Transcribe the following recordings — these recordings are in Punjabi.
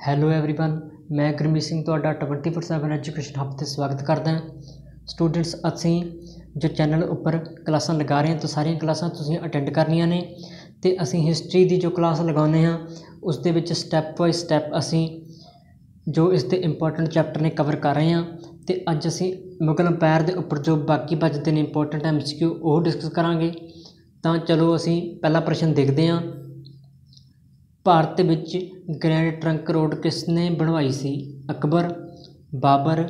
ਹੈਲੋ एवरीवन ਮੈਂ ਗੁਰਮੀਤ ਸਿੰਘ ਤੁਹਾਡਾ 24/7 ਐਜੂਕੇਸ਼ਨ ਹੱਬ 'ਤੇ ਸਵਾਗਤ ਕਰਦਾ ਹਾਂ ਸਟੂਡੈਂਟਸ ਅਸੀਂ ਜੋ ਚੈਨਲ ਉੱਪਰ ਕਲਾਸਾਂ ਲਗਾ ਰਹੇ ਹਾਂ ਤਾਂ ਸਾਰੀਆਂ ਕਲਾਸਾਂ ਤੁਸੀਂ ਅਟੈਂਡ ਕਰਨੀਆਂ ਨੇ ਅਤੇ ਅਸੀਂ ਹਿਸਟਰੀ ਦੀ ਜੋ ਕਲਾਸ ਲਗਾਉਂਦੇ ਹਾਂ ਉਸ ਦੇ ਵਿੱਚ ਸਟੈਪ ਬਾਏ ਸਟੈਪ ਅਸੀਂ ਜੋ ਇਸ ਦੇ ਇੰਪੋਰਟੈਂਟ ਚੈਪਟਰ ਨੇ ਕਵਰ ਕਰ ਰਹੇ ਹਾਂ ਅਤੇ ਅੱਜ ਅਸੀਂ ਮੁਗਲ ਅੰਪਾਇਰ ਦੇ ਉੱਪਰ ਜੋ ਬਾਕੀ ਬਚਦੇ ਨੇ ਇੰਪੋਰਟੈਂਟ ਐਮ ਸੀ ਕਿਊ ਉਹ ਡਿਸਕਸ ਕਰਾਂਗੇ ਤਾਂ ਚਲੋ ਅਸੀਂ ਪਹਿਲਾ ਪ੍ਰਸ਼ਨ ਦੇਖਦੇ ਹਾਂ ਭਾਰਤ ਵਿੱਚ ਗ੍ਰੈਂਡ ਟਰੰਕ ਰੋਡ ਕਿਸ ਨੇ ਬਣਵਾਈ ਸੀ? ਅਕਬਰ, ਬਾਬਰ,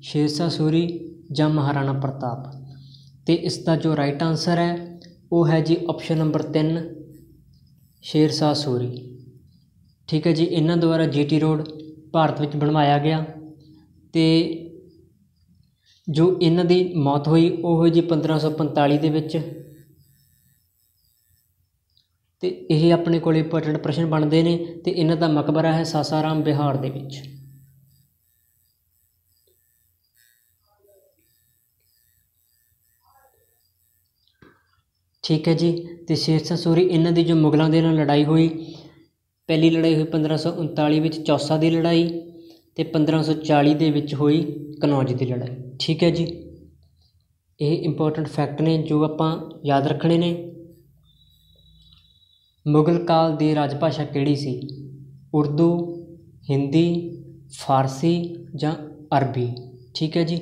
ਸ਼ੇਰਸ਼ਾਹ ਸੂਰੀ ਜਾਂ ਮਹਾਰਾਣਾ ਪ੍ਰਤਾਪ? ਅਤੇ ਇਸ ਦਾ ਜੋ ਰਾਈਟ ਆਨਸਰ ਹੈ, ਉਹ ਹੈ ਜੀ ਆਪਸ਼ਨ ਨੰਬਰ ਤਿੰਨ, ਸ਼ੇਰਸ਼ਾਹ ਸੂਰੀ। ਠੀਕ ਹੈ ਜੀ, ਇਹਨਾਂ ਦੁਆਰਾ ਜੀਟੀ ਰੋਡ ਭਾਰਤ ਵਿੱਚ ਬਣਵਾਇਆ ਗਿਆ ਅਤੇ ਜੋ ਇਹਨਾਂ ਦੀ ਮੌਤ ਹੋਈ, ਉਹ ਹੋਈ ਜੀ 1545 ਦੇ ਵਿੱਚ। ਅਤੇ ਇਹ ਆਪਣੇ ਕੋਲ ਇੰਪੋਰਟੈਂਟ ਪ੍ਰਸ਼ਨ ਬਣਦੇ ਨੇ ਅਤੇ ਇਹਨਾਂ ਦਾ ਮਕਬਰਾ ਹੈ ਸਾਸਾਰਾਮ ਬਿਹਾਰ ਦੇ ਵਿੱਚ। ਠੀਕ ਹੈ ਜੀ ਅਤੇ ਸ਼ੇਰਸਾ ਸੂਰੀ ਇਹਨਾਂ ਦੀ ਜੋ ਮੁਗਲਾਂ ਦੇ ਨਾਲ ਲੜਾਈ ਹੋਈ, ਪਹਿਲੀ ਲੜਾਈ ਹੋਈ 1539 ਵਿੱਚ ਚੌਸਾ ਦੀ ਲੜਾਈ ਅਤੇ 1540 ਦੇ ਵਿੱਚ ਹੋਈ ਕਨੌਜ ਦੀ ਲੜਾਈ। ਠੀਕ ਹੈ ਜੀ, ਇਹ ਇੰਪੋਰਟੈਂਟ ਫੈਕਟ ਨੇ ਜੋ ਆਪਾਂ ਯਾਦ ਰੱਖਣੇ ਨੇ। ਮੁਗਲ ਕਾਲ ਦੀ ਰਾਜ ਭਾਸ਼ਾ ਕਿਹੜੀ ਸੀ? ਉਰਦੂ, ਹਿੰਦੀ, ਫਾਰਸੀ ਜਾਂ ਅਰਬੀ? ਠੀਕ ਹੈ ਜੀ।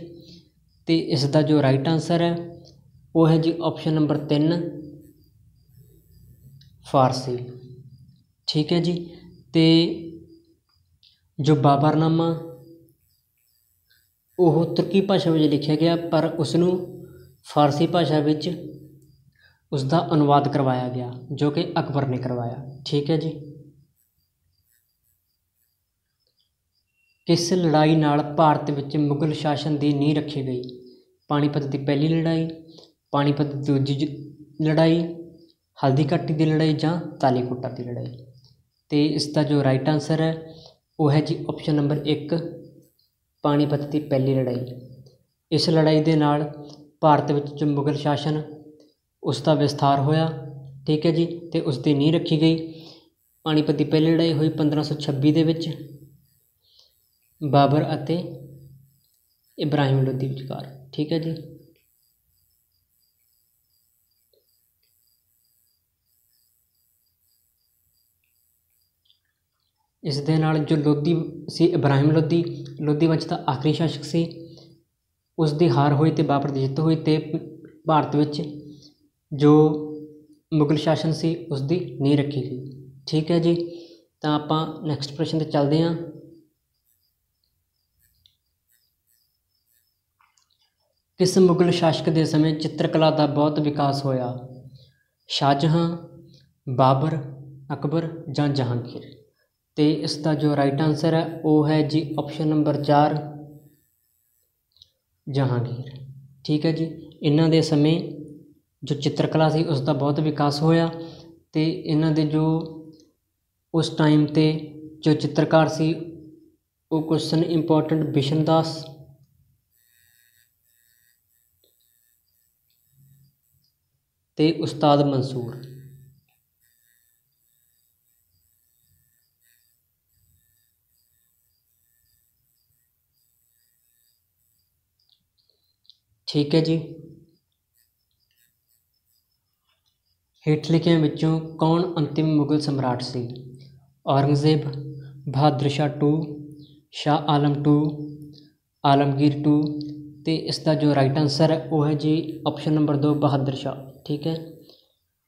ਅਤੇ ਇਸ ਦਾ ਜੋ ਰਾਈਟ ਆਨਸਰ ਹੈ, ਉਹ ਹੈ ਜੀ ਆਪਸ਼ਨ ਨੰਬਰ ਤਿੰਨ, ਫਾਰਸੀ। ਠੀਕ ਹੈ ਜੀ। ਅਤੇ ਜੋ ਬਾਬਰਨਾਮਾ, ਉਹ ਤੁਰਕੀ ਭਾਸ਼ਾ ਵਿੱਚ ਲਿਖਿਆ ਗਿਆ, ਪਰ ਉਸ ਨੂੰ ਫਾਰਸੀ ਭਾਸ਼ਾ ਵਿੱਚ ਉਸਦਾ ਅਨੁਵਾਦ ਕਰਵਾਇਆ ਗਿਆ, ਜੋ ਕਿ ਅਕਬਰ ਨੇ ਕਰਵਾਇਆ। ਠੀਕ ਹੈ ਜੀ? ਕਿਸ ਲੜਾਈ ਨਾਲ ਭਾਰਤ ਵਿੱਚ ਮੁਗਲ ਸ਼ਾਸਨ ਦੀ ਨੀਂਹ ਰੱਖੀ ਗਈ। ਪਾਣੀਪਤ ਦੀ ਪਹਿਲੀ ਲੜਾਈ, ਪਾਣੀਪਤ ਦੀ ਦੂਜੀ ਲੜਾਈ, ਹਲਦੀ ਘਾਟੀ ਦੀ ਲੜਾਈ ਜਾਂ ਤਾਲੀਕੋਟਾ ਦੀ ਲੜਾਈ। ਅਤੇ ਇਸ ਦਾ ਜੋ ਰਾਈਟ ਆਨਸਰ ਹੈ, ਉਹ ਹੈ ਜੀ ਆਪਸ਼ਨ ਨੰਬਰ ਇੱਕ, ਪਾਣੀਪਤ ਦੀ ਪਹਿਲੀ ਲੜਾਈ। ਇਸ ਲੜਾਈ ਦੇ ਨਾਲ ਭਾਰਤ ਵਿੱਚ ਜੋ ਮੁਗਲ ਸ਼ਾਸਨ ਉਸ ਦਾ ਵਿਸਥਾਰ ਹੋਇਆ। ਠੀਕ ਹੈ ਜੀ ਅਤੇ ਉਸ ਦੀ ਨੀਂਹ ਰੱਖੀ ਗਈ। ਪਾਣੀਪਤ ਦੀ ਪਹਿਲੀ ਲੜਾਈ ਹੋਈ 1526 ਦੇ ਵਿੱਚ। ਬਾਬਰ ਅਤੇ ਇਬਰਾਹਿਮ ਲੋਧੀ ਵਿਚਕਾਰ। ਠੀਕ ਹੈ ਜੀ। ਇਸ ਦੇ ਨਾਲ ਜੋ ਲੋਧੀ ਸੀ, ਇਬਰਾਹਿਮ ਲੋਧੀ ਲੋਧੀ ਵੰਸ਼ ਦਾ ਆਖਰੀ ਸ਼ਾਸਕ ਸੀ ਉਸ ਦੀ ਹਾਰ ਹੋਈ ਅਤੇ ਬਾਬਰ ਦੀ ਜਿੱਤ ਹੋਈ ਅਤੇ ਭਾਰਤ ਵਿੱਚ ਜੋ ਮੁਗਲ ਸ਼ਾਸਨ ਸੀ ਉਸ ਦੀ ਨੀਂਹ ਰੱਖੀ ਗਈ। ਠੀਕ ਹੈ ਜੀ, ਤਾਂ ਆਪਾਂ ਨੈਕਸਟ ਪ੍ਰਸ਼ਨ 'ਤੇ ਚੱਲਦੇ ਹਾਂ। ਕਿਸ ਮੁਗਲ ਸ਼ਾਸਕ ਦੇ ਸਮੇਂ ਚਿੱਤਰਕਲਾ ਦਾ ਬਹੁਤ ਵਿਕਾਸ ਹੋਇਆ? ਸ਼ਾਹਜਹਾਂ, ਬਾਬਰ, ਅਕਬਰ ਜਾਂ ਜਹਾਂਗੀਰ? ਅਤੇ ਇਸ ਦਾ ਜੋ ਰਾਈਟ ਆਨਸਰ ਹੈ, ਉਹ ਹੈ ਜੀ ਆਪਸ਼ਨ ਨੰਬਰ ਚਾਰ, ਜਹਾਂਗੀਰ। ਠੀਕ ਹੈ ਜੀ, ਇਹਨਾਂ ਦੇ ਸਮੇਂ ਜੋ ਚਿੱਤਰਕਲਾ ਸੀ, ਉਸ ਦਾ ਬਹੁਤ ਵਿਕਾਸ ਹੋਇਆ ਅਤੇ ਇਹਨਾਂ ਦੇ ਜੋ ਉਸ ਟਾਈਮ 'ਤੇ ਜੋ ਚਿੱਤਰਕਾਰ ਸੀ, ਉਹ ਕੁਐਸਚਨ ਇੰਪੋਰਟੈਂਟ ਬਿਸ਼ਨ ਦਾਸ ਅਤੇ ਉਸਤਾਦ ਮਨਸੂਰ। ਠੀਕ ਹੈ ਜੀ। ਹੇਠ ਲਿਖਿਆਂ ਵਿੱਚੋਂ ਕੌਣ ਅੰਤਿਮ ਮੁਗਲ ਸਮਰਾਟ ਸੀ? Aurangzeb, Bahadur Shah two, Shah Alam two, Alamgir two ਅਤੇ ਇਸ ਦਾ ਜੋ ਰਾਈਟ ਆਨਸਰ ਹੈ ਉਹ ਹੈ ਜੀ ਆਪਸ਼ਨ ਨੰਬਰ ਦੋ, ਬਹਾਦਰ ਸ਼ਾਹ, ਠੀਕ ਹੈ?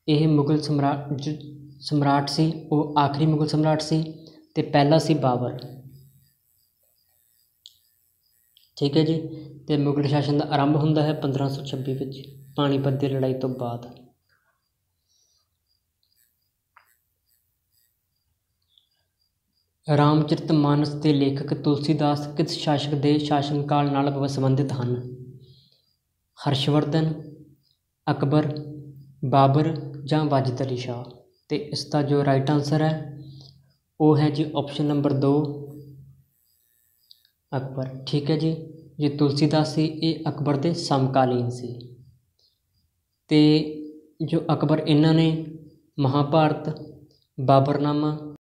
ਇਹ ਮੁਗਲ ਸਮਰਾਟ ਜੋ, ਸਮਰਾਟ ਸੀ, ਉਹ ਆਖਰੀ ਮੁਗਲ ਸਮਰਾਟ ਸੀ ਅਤੇ ਪਹਿਲਾ ਸੀ ਬਾਬਰ। ਠੀਕ ਹੈ ਜੀ? ਅਤੇ ਮੁਗਲ ਸ਼ਾਸਨ ਦਾ ਆਰੰਭ ਹੁੰਦਾ ਹੈ 1526 ਵਿੱਚ, ਪਾਣੀਪਤ ਦੀ ਲੜਾਈ ਤੋਂ ਬਾਅਦ। ਰਾਮਚਰਿਤ ਮਾਨਸ ਦੇ ਲੇਖਕ ਤੁਲਸੀਦਾਸ ਕਿਸ ਸ਼ਾਸਕ ਦੇ ਸ਼ਾਸਨ ਕਾਲ ਨਾਲ ਸੰਬੰਧਿਤ ਹਨ। ਹਰਸ਼ਵਰਧਨ, ਅਕਬਰ, ਬਾਬਰ ਜਾਂ ਵਾਜਦ ਅਲੀ ਸ਼ਾਹ। ਅਤੇ ਇਸ ਦਾ ਜੋ ਰਾਈਟ ਆਨਸਰ ਹੈ, ਉਹ ਹੈ ਜੀ ਆਪਸ਼ਨ ਨੰਬਰ ਦੋ, ਅਕਬਰ। ਠੀਕ ਹੈ ਜੀ? ਜੇ ਤੁਲਸੀਦਾਸ ਸੀ, ਇਹ ਅਕਬਰ ਦੇ ਸਮਕਾਲੀਨ ਸੀ। ਅਤੇ ਜੋ ਅਕਬਰ, ਇਹਨਾਂ ਨੇ ਮਹਾਭਾਰਤ, ਬਾਬਰਨਾਮਾ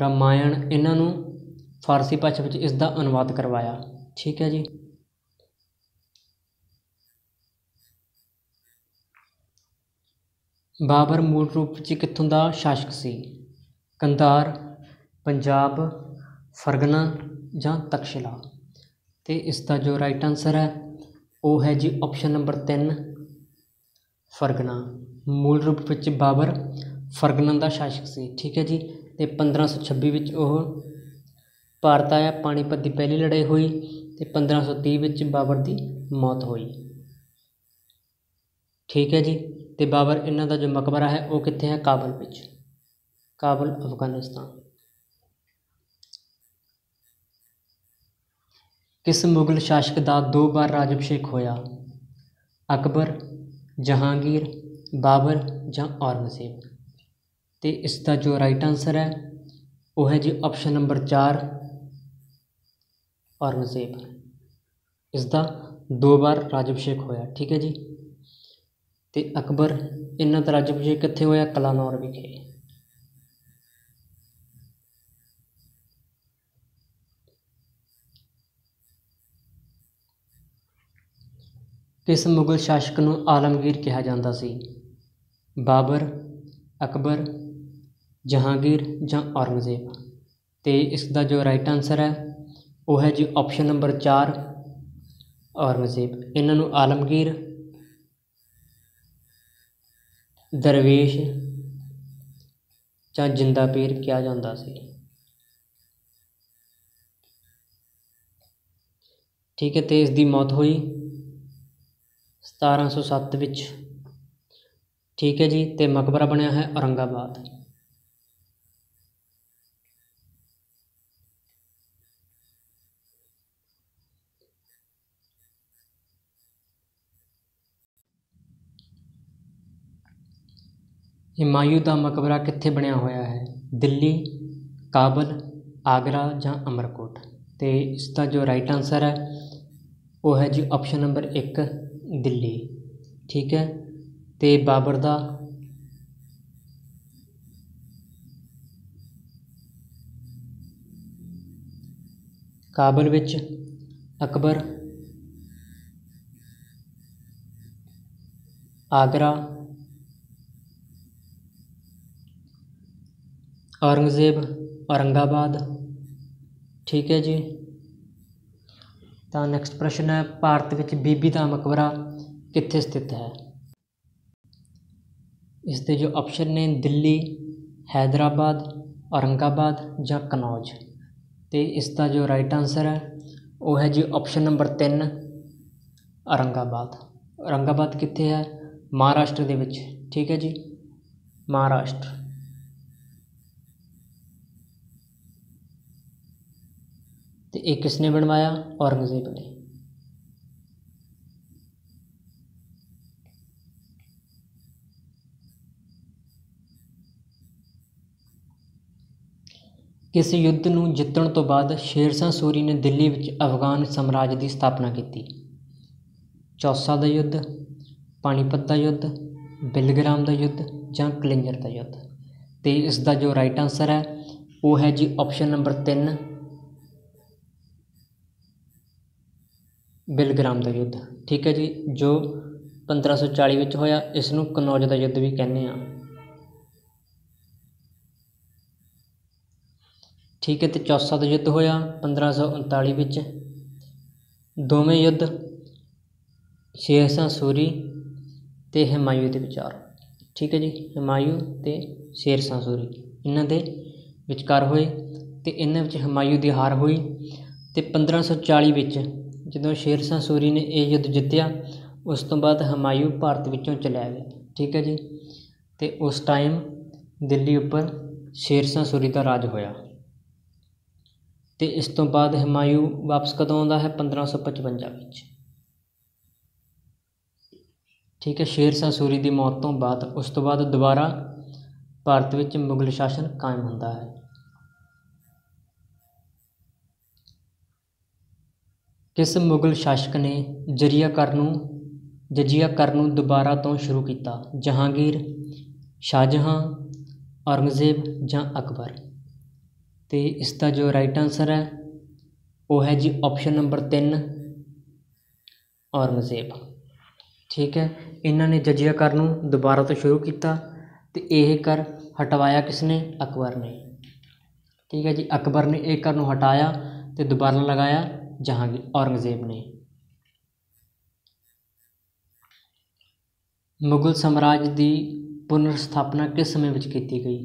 ਰਾਮਾਇਣ ਇਹਨਾਂ ਨੂੰ ਫਾਰਸੀ ਭਾਸ਼ਾ ਵਿੱਚ ਇਸ ਦਾ ਅਨੁਵਾਦ ਕਰਵਾਇਆ। ਠੀਕ ਹੈ ਜੀ। ਬਾਬਰ ਮੂਲ ਰੂਪ ਵਿੱਚ ਕਿੱਥੋਂ ਦਾ ਸ਼ਾਸਕ ਸੀ? ਕੰਧਾਰ, ਪੰਜਾਬ, ਫਰਗਨਾ ਜਾਂ ਤਕਸ਼ਲਾ? ਅਤੇ ਇਸ ਦਾ ਜੋ ਰਾਈਟ ਆਨਸਰ ਹੈ, ਉਹ ਹੈ ਜੀ ਆਪਸ਼ਨ ਨੰਬਰ 3 ਫਰਗਨਾ। ਮੂਲ ਰੂਪ ਵਿੱਚ ਬਾਬਰ ਫਰਗਨਾ ਦਾ ਸ਼ਾਸਕ ਸੀ। ਠੀਕ ਹੈ ਜੀ। ਅਤੇ 1526 ਵਿੱਚ ਉਹ ਭਾਰਤ ਆਇਆ ਪਾਣੀਪਤ ਦੀ ਪਹਿਲੀ ਲੜਾਈ ਹੋਈ ਅਤੇ 1530 ਵਿੱਚ ਬਾਬਰ ਦੀ ਮੌਤ ਹੋਈ। ਠੀਕ ਹੈ ਜੀ ਅਤੇ ਬਾਬਰ ਇਹਨਾਂ ਦਾ ਜੋ ਮਕਬਰਾ ਹੈ, ਉਹ ਕਿੱਥੇ ਹੈ? ਕਾਬਲ ਵਿੱਚ। ਕਾਬਲ ਅਫਗਾਨਿਸਤਾਨ। ਕਿਸ ਮੁਗਲ ਸ਼ਾਸਕ ਦਾ ਦੋ ਵਾਰ ਰਾਜ ਅਭਿਸ਼ੇਕ ਹੋਇਆ? ਅਕਬਰ, ਜਹਾਂਗੀਰ, ਬਾਬਰ ਜਾਂ ਔਰੰਗਜ਼ੇਬ? ਅਤੇ ਇਸ ਦਾ ਜੋ ਰਾਈਟ ਆਨਸਰ ਹੈ, ਉਹ ਹੈ ਜੀ ਆਪਸ਼ਨ ਨੰਬਰ 4 ਔਰੰਗਜ਼ੇਬ ਇਸ ਦਾ ਦੋ ਵਾਰ ਰਾਜ ਅਭਿਸ਼ੇਕ ਹੋਇਆ, ਠੀਕ ਹੈ ਜੀ। ਅਤੇ ਅਕਬਰ, ਇਹਨਾਂ ਦਾ ਰਾਜ ਅਭਿਸ਼ੇਕ ਕਿੱਥੇ ਹੋਇਆ? ਕਲਾਨੌਰ ਵਿਖੇ। ਕਿਸ ਮੁਗਲ ਸ਼ਾਸਕ ਨੂੰ ਆਲਮਗੀਰ ਕਿਹਾ ਜਾਂਦਾ ਸੀ? ਬਾਬਰ, ਅਕਬਰ ਜਹਾਂਗੀਰ ਜਾਂ ਔਰੰਗਜ਼ੇਬ। ਅਤੇ ਇਸ ਦਾ ਜੋ ਰਾਈਟ ਆਨਸਰ ਹੈ, ਉਹ ਹੈ ਜੀ ਆਪਸ਼ਨ ਨੰਬਰ ਚਾਰ, ਔਰੰਗਜ਼ੇਬ। ਇਹਨਾਂ ਨੂੰ ਆਲਮਗੀਰ, ਦਰਵੇਸ਼ ਜਾਂ ਜਿੰਦਾ ਪੀਰ ਕਿਹਾ ਜਾਂਦਾ ਸੀ। ਠੀਕ ਹੈ ਅਤੇ ਇਸ ਦੀ ਮੌਤ ਹੋਈ ਸਤਾਰਾਂ ਸੌ ਸੱਤ ਵਿੱਚ। ਠੀਕ ਹੈ ਜੀ ਅਤੇ ਮਕਬਰਾ ਬਣਿਆ ਹੈ ਔਰੰਗਾਬਾਦ। ਹਿਮਾਯੂ ਦਾ ਮਕਬਰਾ ਕਿੱਥੇ ਬਣਿਆ ਹੋਇਆ ਹੈ? ਦਿੱਲੀ, ਕਾਬਲ, ਆਗਰਾ ਜਾਂ ਅਮਰਕੋਟ? ਅਤੇ ਇਸ ਦਾ ਜੋ ਰਾਈਟ ਆਨਸਰ ਹੈ, ਉਹ ਹੈ ਜੀ ਆਪਸ਼ਨ ਨੰਬਰ 1 ਦਿੱਲੀ। ਠੀਕ ਹੈ? ਅਤੇ ਬਾਬਰ ਦਾ ਕਾਬਲ ਵਿੱਚ ਅਕਬਰ, ਆਗਰਾ ਔਰੰਗਜ਼ੇਬ ਔਰੰਗਾਬਾਦ। ਠੀਕ ਹੈ ਜੀ। ਤਾਂ ਨੈਕਸਟ ਪ੍ਰਸ਼ਨ ਹੈ, ਭਾਰਤ ਵਿੱਚ ਬੀਬੀ ਦਾ ਮਕਬਰਾ ਕਿੱਥੇ ਸਥਿਤ ਹੈ? ਇਸ ਦੇ ਜੋ ਆਪਸ਼ਨ ਨੇ, ਦਿੱਲੀ, ਹੈਦਰਾਬਾਦ, ਔਰੰਗਾਬਾਦ ਜਾਂ ਕਨੌਜ। ਅਤੇ ਇਸ ਦਾ ਜੋ ਰਾਈਟ ਆਨਸਰ ਹੈ, ਉਹ ਹੈ ਜੀ ਆਪਸ਼ਨ ਨੰਬਰ 3 ਔਰੰਗਾਬਾਦ। ਔਰੰਗਾਬਾਦ ਕਿੱਥੇ ਹੈ? ਮਹਾਰਾਸ਼ਟਰ ਦੇ ਵਿੱਚ। ਠੀਕ ਹੈ ਜੀ। ਮਹਾਰਾਸ਼ਟਰ। ਅਤੇ ਇਹ ਕਿਸ ਨੇ ਬਣਵਾਇਆ? ਔਰੰਗਜ਼ੇਬ ਨੇ। ਕਿਸ ਯੁੱਧ ਨੂੰ ਜਿੱਤਣ ਤੋਂ ਬਾਅਦ ਸ਼ੇਰਸ਼ਾਹ ਸੂਰੀ ਨੇ ਦਿੱਲੀ ਵਿੱਚ ਅਫਗਾਨ ਸਾਮਰਾਜ ਦੀ ਸਥਾਪਨਾ ਕੀਤੀ। ਚੌਸਾ ਦਾ ਯੁੱਧ, ਪਾਣੀਪਤ ਦਾ ਯੁੱਧ, ਬਿਲਗਰਾਮ ਦਾ ਯੁੱਧ ਜਾਂ ਕਲਿੰਜਰ ਦਾ ਯੁੱਧ। ਅਤੇ ਇਸ ਦਾ ਜੋ ਰਾਈਟ ਆਨਸਰ ਹੈ, ਉਹ ਹੈ ਜੀ ਆਪਸ਼ਨ ਨੰਬਰ 3 ਬਿਲਗਰਾਮ ਦਾ ਯੁੱਧ। ਠੀਕ ਹੈ ਜੀ, ਜੋ 1540 ਵਿੱਚ ਹੋਇਆ, ਇਸ ਨੂੰ ਕਨੌਜ ਦਾ ਯੁੱਧ ਵੀ ਕਹਿੰਦੇ ਹਾਂ। ਠੀਕ ਹੈ ਅਤੇ ਚੌਸਾ ਦਾ ਯੁੱਧ ਹੋਇਆ 1539 ਵਿੱਚ। ਦੋਵੇਂ ਯੁੱਧ ਸ਼ੇਰਸ਼ਾਹ ਸੂਰੀ ਅਤੇ ਹੁਮਾਯੂੰ ਦੇ ਵਿਚਾਰ। ਠੀਕ ਹੈ ਜੀ, ਹੁਮਾਯੂੰ ਅਤੇ ਸ਼ੇਰਸ਼ਾਹ ਸੂਰੀ। ਇਹਨਾਂ ਦੇ ਵਿਚਕਾਰ ਹੋਏ ਅਤੇ ਇਹਨਾਂ ਵਿੱਚ ਹੁਮਾਯੂੰ ਦੀ ਹਾਰ ਹੋਈ ਅਤੇ 1540 ਵਿੱਚ ਜਦੋਂ ਸ਼ੇਰਸ਼ਾਹ ਸੂਰੀ ਨੇ ਇਹ ਯੁੱਧ ਜਿੱਤਿਆ, ਉਸ ਤੋਂ ਬਾਅਦ ਹੁਮਾਯੂੰ ਭਾਰਤ ਵਿੱਚੋਂ ਚਲਿਆ ਗਿਆ ਠੀਕ ਹੈ ਜੀ? ਅਤੇ ਉਸ ਟਾਈਮ ਦਿੱਲੀ ਉੱਪਰ ਸ਼ੇਰਸ਼ਾਹ ਸੂਰੀ ਦਾ ਰਾਜ ਹੋਇਆ। ਅਤੇ ਇਸ ਤੋਂ ਬਾਅਦ ਹੁਮਾਯੂੰ ਵਾਪਸ ਕਦੋਂ ਆਉਂਦਾ ਹੈ? 1555 ਵਿੱਚ। ਠੀਕ ਹੈ ਸ਼ੇਰਸ਼ਾਹ ਸੂਰੀ ਦੀ ਮੌਤ ਤੋਂ ਬਾਅਦ ਉਸ ਤੋਂ ਬਾਅਦ ਦੁਬਾਰਾ ਭਾਰਤ ਵਿੱਚ ਮੁਗਲ ਸ਼ਾਸਨ ਕਾਇਮ ਹੁੰਦਾ ਹੈ। ਕਿਸ ਮੁਗਲ ਸ਼ਾਸਕ ਨੇ ਜਰੀਆ ਕਰ ਨੂੰ ਜਜੀਆ ਕਰ ਨੂੰ ਦੁਬਾਰਾ ਤੋਂ ਸ਼ੁਰੂ ਕੀਤਾ? ਜਹਾਂਗੀਰ, ਸ਼ਾਹਜਹਾਂ, ਔਰੰਗਜ਼ੇਬ ਜਾਂ ਅਕਬਰ? ਅਤੇ ਇਸ ਦਾ ਜੋ ਰਾਈਟ ਆਨਸਰ ਹੈ, ਉਹ ਹੈ ਜੀ ਆਪਸ਼ਨ ਨੰਬਰ 3 ਔਰੰਗਜ਼ੇਬ। ਠੀਕ ਹੈ, ਇਹਨਾਂ ਨੇ ਜਜੀਆ ਕਰ ਨੂੰ ਦੁਬਾਰਾ ਤੋਂ ਸ਼ੁਰੂ ਕੀਤਾ ਤੇ ਇਹ ਕਰ ਹਟਵਾਇਆ ਕਿਸਨੇ? ਅਕਬਰ ਨੇ। ਠੀਕ ਹੈ ਜੀ, ਅਕਬਰ ਨੇ ਇਹ ਕਰ ਨੂੰ ਹਟਾਇਆ ਤੇ ਦੁਬਾਰਾ ਲਗਾਇਆ ਜਹਾਂਗੀਰ ਔਰੰਗਜ਼ੇਬ ਨੇ ਮੁਗਲ ਸਾਮਰਾਜ ਦੀ ਪੁਨਰ ਸਥਾਪਨਾ ਕਿਸ ਸਮੇਂ ਵਿੱਚ ਕੀਤੀ ਗਈ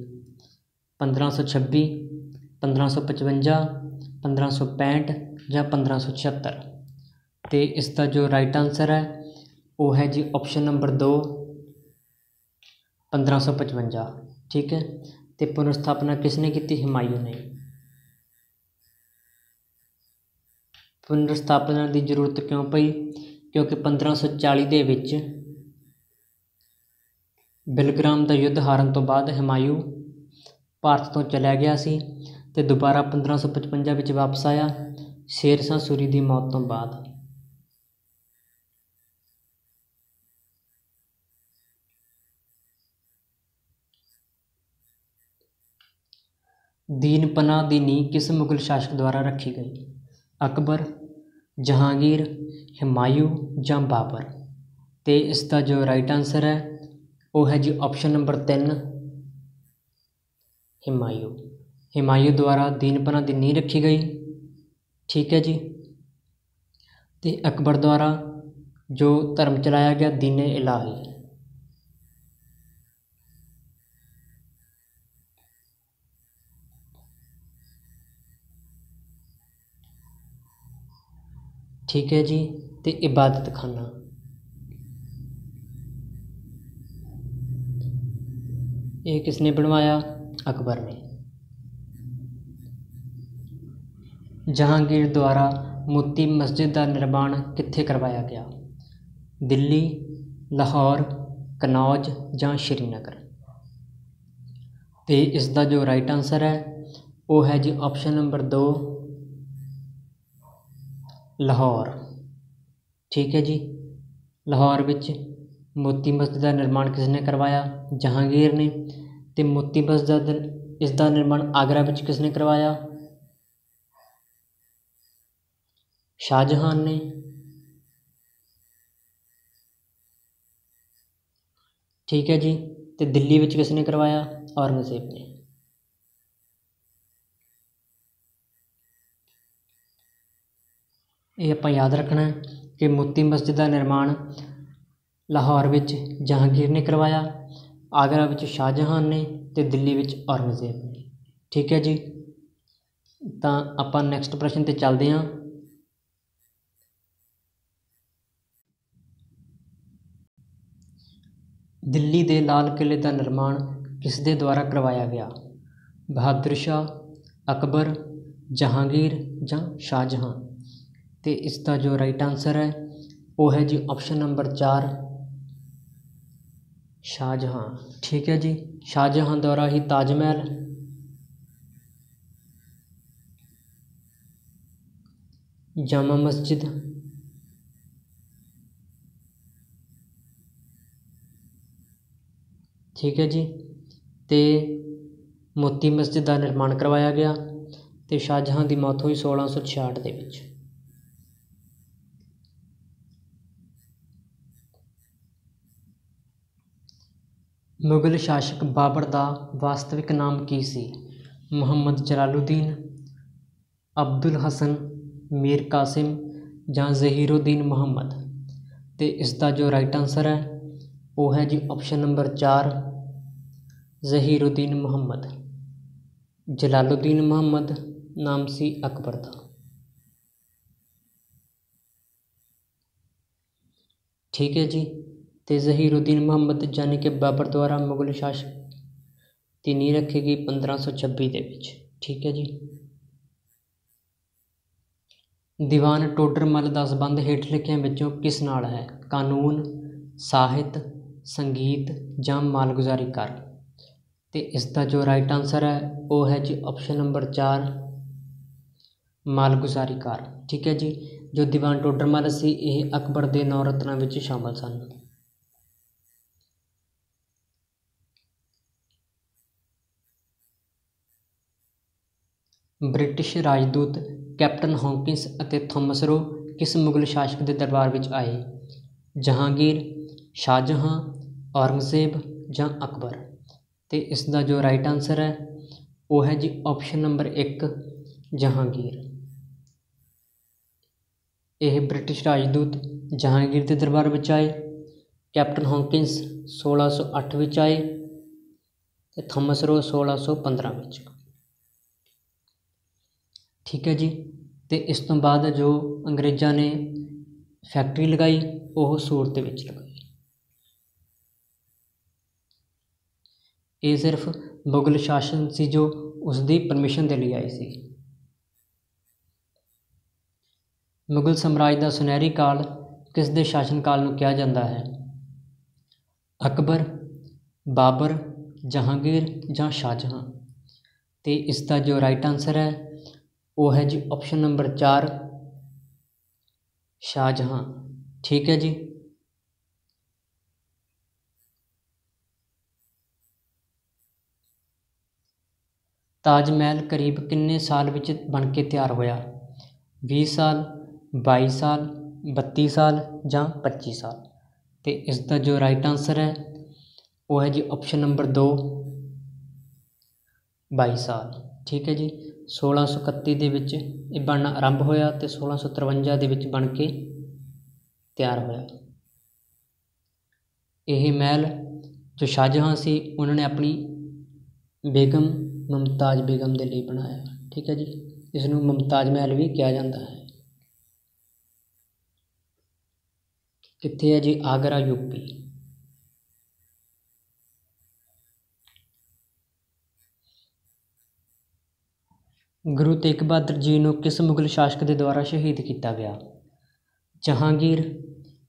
1526 1555 1565 ਜਾਂ 1576 ਤੇ ਇਸ ਦਾ ਜੋ ਰਾਈਟ ਆਨਸਰ ਹੈ ਉਹ ਹੈ ਜੀ ਆਪਸ਼ਨ ਨੰਬਰ 2 1555 ਠੀਕ ਹੈ ਤੇ ਪੁਨਰ ਸਥਾਪਨਾ ਕਿਸ ਨੇ ਕੀਤੀ ਹਿਮਾਯੂ ਨੇ ਪੁਨਰਸਥਾਪਨਾ ਦੀ ਜ਼ਰੂਰਤ ਕਿਉਂ ਪਈ? ਕਿਉਂਕਿ 1540 ਦੇ ਵਿੱਚ ਬਿਲਗ੍ਰਾਮ ਦਾ ਯੁੱਧ ਹਾਰਨ ਤੋਂ ਬਾਅਦ ਹਿਮਾਯੂ ਭਾਰਤ ਤੋਂ ਚਲਿਆ ਗਿਆ ਸੀ ਤੇ ਦੁਬਾਰਾ 1555 ਵਿੱਚ ਵਾਪਸ ਆਇਆ, ਸ਼ੇਰ ਸ਼ਾਹ ਸੂਰੀ ਦੀ ਮੌਤ ਤੋਂ ਬਾਅਦ। ਦੀਨਪਨਾ ਦੀ ਨੀਂਹ ਕਿਸ ਮੁਗਲ ਸ਼ਾਸਕ ਦੁਆਰਾ ਰੱਖੀ ਗਈ? ਅਕਬਰ, ਜਹਾਂਗੀਰ, ਹਿਮਾਯੂ ਜਾਂ ਬਾਬਰ। ਅਤੇ ਇਸ ਦਾ ਜੋ ਰਾਈਟ ਆਨਸਰ ਹੈ, ਉਹ ਹੈ ਜੀ ਆਪਸ਼ਨ ਨੰਬਰ ਤਿੰਨ, ਹਿਮਾਯੂ। ਹਿਮਾਯੂ ਦੁਆਰਾ ਦੀਨਪਨਾ ਦੀ ਨੀਂਹ ਰੱਖੀ ਗਈ। ਠੀਕ ਹੈ ਜੀ? ਅਤੇ ਅਕਬਰ ਦੁਆਰਾ ਜੋ ਧਰਮ ਚਲਾਇਆ ਗਿਆ, ਦੀਨੇ ਇਲਾਹੀ। ਠੀਕ ਹੈ ਜੀ ਅਤੇ ਇਬਾਦਤ ਖਾਨਾ। ਇਹ ਕਿਸ ਨੇ ਬਣਵਾਇਆ? ਅਕਬਰ ਨੇ। ਜਹਾਂਗੀਰ ਦੁਆਰਾ ਮੋਤੀ ਮਸਜਿਦ ਦਾ ਨਿਰਮਾਣ ਕਿੱਥੇ ਕਰਵਾਇਆ ਗਿਆ? ਦਿੱਲੀ, ਲਾਹੌਰ, ਕਨੌਜ ਜਾਂ ਸ਼੍ਰੀਨਗਰ? ਤੇ ਇਸ ਦਾ ਜੋ ਰਾਈਟ ਆਨਸਰ ਹੈ, ਉਹ ਹੈ ਜੀ ਆਪਸ਼ਨ ਨੰਬਰ 2 ਲਾਹੌਰ। ਠੀਕ ਹੈ ਜੀ। ਲਾਹੌਰ ਵਿੱਚ ਮੋਤੀ ਮਸਜਿਦ ਦਾ ਨਿਰਮਾਣ ਕਿਸ ਨੇ ਕਰਵਾਇਆ? ਜਹਾਂਗੀਰ ਨੇ। ਅਤੇ ਮੋਤੀ ਮਸਜਿਦ ਇਸ ਦਾ ਨਿਰਮਾਣ ਆਗਰਾ ਵਿੱਚ ਕਿਸ ਨੇ ਕਰਵਾਇਆ? ਸ਼ਾਹਜਹਾਨ ਨੇ। ਠੀਕ ਹੈ ਜੀ। ਅਤੇ ਦਿੱਲੀ ਵਿੱਚ ਕਿਸ ਨੇ ਕਰਵਾਇਆ? ਔਰੰਗਜ਼ੇਬ ਨੇ। ਇਹ ਆਪਾਂ ਯਾਦ ਰੱਖਣਾ ਕਿ ਮੋਤੀ ਮਸਜਿਦ ਦਾ ਨਿਰਮਾਣ ਲਾਹੌਰ ਵਿੱਚ ਜਹਾਂਗੀਰ ਨੇ ਕਰਵਾਇਆ, ਆਗਰਾ ਵਿੱਚ ਸ਼ਾਹਜਹਾਨ ਨੇ ਅਤੇ ਦਿੱਲੀ ਵਿੱਚ ਔਰੰਗਜ਼ੇਬ ਨੇ। ਠੀਕ ਹੈ ਜੀ? ਤਾਂ ਆਪਾਂ ਨੈਕਸਟ ਪ੍ਰਸ਼ਨ ਤੇ ਚੱਲਦੇ ਹਾਂ। ਦਿੱਲੀ ਦੇ ਲਾਲ ਕਿਲ੍ਹੇ ਦਾ ਨਿਰਮਾਣ ਕਿਸ ਦੇ ਦੁਆਰਾ ਕਰਵਾਇਆ ਗਿਆ? ਬਹਾਦਰ ਸ਼ਾਹ, ਅਕਬਰ, ਜਹਾਂਗੀਰ ਜਾਂ ਸ਼ਾਹਜਹਾਨ? ਅਤੇ ਇਸ ਦਾ ਜੋ ਰਾਈਟ ਆਨਸਰ ਹੈ, ਉਹ ਹੈ ਜੀ ਆਪਸ਼ਨ ਨੰਬਰ ਚਾਰ, ਸ਼ਾਹਜਹਾਂ। ਠੀਕ ਹੈ ਜੀ? ਸ਼ਾਹਜਹਾਂ ਦੁਆਰਾ ਹੀ ਤਾਜ ਮਹਿਲ। ਜਾਮਾ ਮਸਜਿਦ। ਠੀਕ ਹੈ ਜੀ? ਤੇ ਮੋਤੀ ਮਸਜਿਦ ਦਾ ਨਿਰਮਾਣ ਕਰਵਾਇਆ ਗਿਆ ਤੇ ਸ਼ਾਹਜਹਾਂ ਦੀ ਮੌਤ ਹੋਈ 1666 ਦੇ ਵਿੱਚ। ਮੁਗਲ ਸ਼ਾਸਕ ਬਾਬਰ ਦਾ ਵਾਸਤਵਿਕ ਨਾਮ ਕੀ ਸੀ? ਮੁਹੰਮਦ ਜਲਾਲੁਦੀਨ, ਅਬਦੁਲ ਹਸਨ, ਮੀਰ ਕਾਸਿਮ ਜਾਂ ਜ਼ਹੀਰੁਦੀਨ ਮੁਹੰਮਦ? ਅਤੇ ਇਸ ਦਾ ਜੋ ਰਾਈਟ ਆਨਸਰ ਹੈ, ਉਹ ਹੈ ਜੀ ਆਪਸ਼ਨ ਨੰਬਰ ਚਾਰ, ਜ਼ਹੀਰੁਦੀਨ ਮੁਹੰਮਦ। ਜਲਾਲੁਦੀਨ ਮੁਹੰਮਦ ਨਾਮ ਸੀ ਅਕਬਰ ਦਾ। ਠੀਕ ਹੈ ਜੀ। ਅਤੇ ਜ਼ਹੀਰੁਦੀਨ ਮੁਹੰਮਦ ਜਾਨੀ ਕਿ ਬਾਬਰ ਦੁਆਰਾ ਮੁਗਲ ਸ਼ਾਸਕ, ਦੀ ਨੀਂਹ ਰੱਖੀ ਗਈ 1526 ਦੇ ਵਿੱਚ। ਠੀਕ ਹੈ ਜੀ। ਦੀਵਾਨ ਟੋਡਰਮੱਲ ਦਾ ਸੰਬੰਧ ਹੇਠ ਲਿਖਿਆਂ ਵਿੱਚੋਂ ਕਿਸ ਨਾਲ ਹੈ? ਕਾਨੂੰਨ, ਸਾਹਿਤ, ਸੰਗੀਤ ਜਾਂ ਮਾਲਗੁਜ਼ਾਰੀ ਕਰ? ਤੇ ਇਸ ਦਾ ਜੋ ਰਾਈਟ ਆਨਸਰ ਹੈ, ਉਹ ਹੈ ਜੀ ਆਪਸ਼ਨ ਨੰਬਰ 4 ਮਾਲਗੁਜ਼ਾਰੀ ਕਰ। ਠੀਕ ਹੈ ਜੀ। ਜੋ ਦੀਵਾਨ ਟੋਡਰਮੱਲ ਸੀ, ਇਹ ਅਕਬਰ ਦੇ ਨੌ ਰਤਨਾਂ ਵਿੱਚ ਸ਼ਾਮਲ ਸਨ। ਬ੍ਰਿਟਿਸ਼ ਰਾਜਦੂਤ ਕੈਪਟਨ ਹੌਕਿੰਸ ਅਤੇ ਥਾਮਸ ਰੋ ਕਿਸ ਮੁਗਲ ਸ਼ਾਸਕ ਦੇ ਦਰਬਾਰ ਵਿੱਚ ਆਏ? ਜਹਾਂਗੀਰ, ਸ਼ਾਹਜਹਾਂ, ਔਰੰਗਜ਼ੇਬ ਜਾਂ ਅਕਬਰ? ਅਤੇ ਇਸ ਦਾ ਜੋ ਰਾਈਟ ਆਨਸਰ ਹੈ, ਉਹ ਹੈ ਜੀ ਆਪਸ਼ਨ ਨੰਬਰ ਇੱਕ, ਜਹਾਂਗੀਰ। ਇਹ ਬ੍ਰਿਟਿਸ਼ ਰਾਜਦੂਤ ਜਹਾਂਗੀਰ ਦੇ ਦਰਬਾਰ ਵਿੱਚ ਆਏ। ਕੈਪਟਨ ਹੌਕਿੰਸ 1608 ਵਿੱਚ ਆਏ ਅਤੇ ਥਾਮਸ ਰੋ 1615 ਵਿੱਚ। ਠੀਕ ਹੈ ਜੀ। ਅਤੇ ਇਸ ਤੋਂ ਬਾਅਦ ਜੋ ਅੰਗਰੇਜ਼ਾਂ ਨੇ ਫੈਕਟਰੀ ਲਗਾਈ, ਉਹ ਸੂਰਤ ਦੇ ਵਿੱਚ ਲਗਾਈ। ਇਹ ਸਿਰਫ ਮੁਗਲ ਸ਼ਾਸਨ ਸੀ ਜੋ ਉਸ ਦੀ ਪਰਮਿਸ਼ਨ ਦੇ ਲਈ ਆਈ ਸੀ। ਮੁਗਲ ਸਮਰਾਜ ਦਾ ਸੁਨਹਿਰੀ ਕਾਲ ਕਿਸ ਦੇ ਸ਼ਾਸਨ ਕਾਲ ਨੂੰ ਕਿਹਾ ਜਾਂਦਾ ਹੈ? ਅਕਬਰ, ਬਾਬਰ, ਜਹਾਂਗੀਰ ਜਾਂ ਸ਼ਾਹਜਹਾਂ? ਅਤੇ ਇਸ ਦਾ ਜੋ ਰਾਈਟ ਆਨਸਰ ਹੈ ਉਹ ਹੈ ਜੀ ਆਪਸ਼ਨ ਨੰਬਰ 4 ਸ਼ਾਹਜਹਾਂ। ਠੀਕ ਹੈ ਜੀ? ਤਾਜ ਮਹਿਲ ਕਰੀਬ ਕਿੰਨੇ ਸਾਲ ਵਿੱਚ ਬਣ ਕੇ ਤਿਆਰ ਹੋਇਆ? 20 ਸਾਲ 22 ਸਾਲ 32 ਸਾਲ ਜਾਂ 25 ਸਾਲ? ਅਤੇ ਇਸ ਦਾ ਜੋ ਰਾਈਟ ਆਨਸਰ ਹੈ, ਉਹ ਹੈ ਜੀ ਆਪਸ਼ਨ ਨੰਬਰ 2 22 ਸਾਲ। ਠੀਕ ਹੈ ਜੀ? 1631 ਦੇ ਵਿੱਚ ਇਹ ਬਣਨਾ ਆਰੰਭ ਹੋਇਆ ਅਤੇ 1653 ਦੇ ਵਿੱਚ ਬਣ ਕੇ ਤਿਆਰ ਹੋਇਆ। ਇਹ ਮਹਿਲ ਜੋ ਸ਼ਾਹਜਹਾਂ ਸੀ, ਉਹਨਾਂ ਨੇ ਆਪਣੀ ਬੇਗਮ ਮੁਮਤਾਜ਼ ਬੇਗਮ ਦੇ ਲਈ ਬਣਾਇਆ। ਠੀਕ ਹੈ ਜੀ? ਇਸ ਨੂੰ ਮੁਮਤਾਜ਼ ਮਹਿਲ ਵੀ ਕਿਹਾ ਜਾਂਦਾ ਹੈ। ਕਿੱਥੇ ਹੈ ਜੀ? ਆਗਰਾ ਯੂਪੀ ਗੁਰੂ ਤੇਗ ਬਹਾਦਰ ਜੀ ਨੂੰ ਕਿਸ ਮੁਗਲ ਸ਼ਾਸਕ ਦੇ ਦੁਆਰਾ ਸ਼ਹੀਦ ਕੀਤਾ ਗਿਆ? ਜਹਾਂਗੀਰ,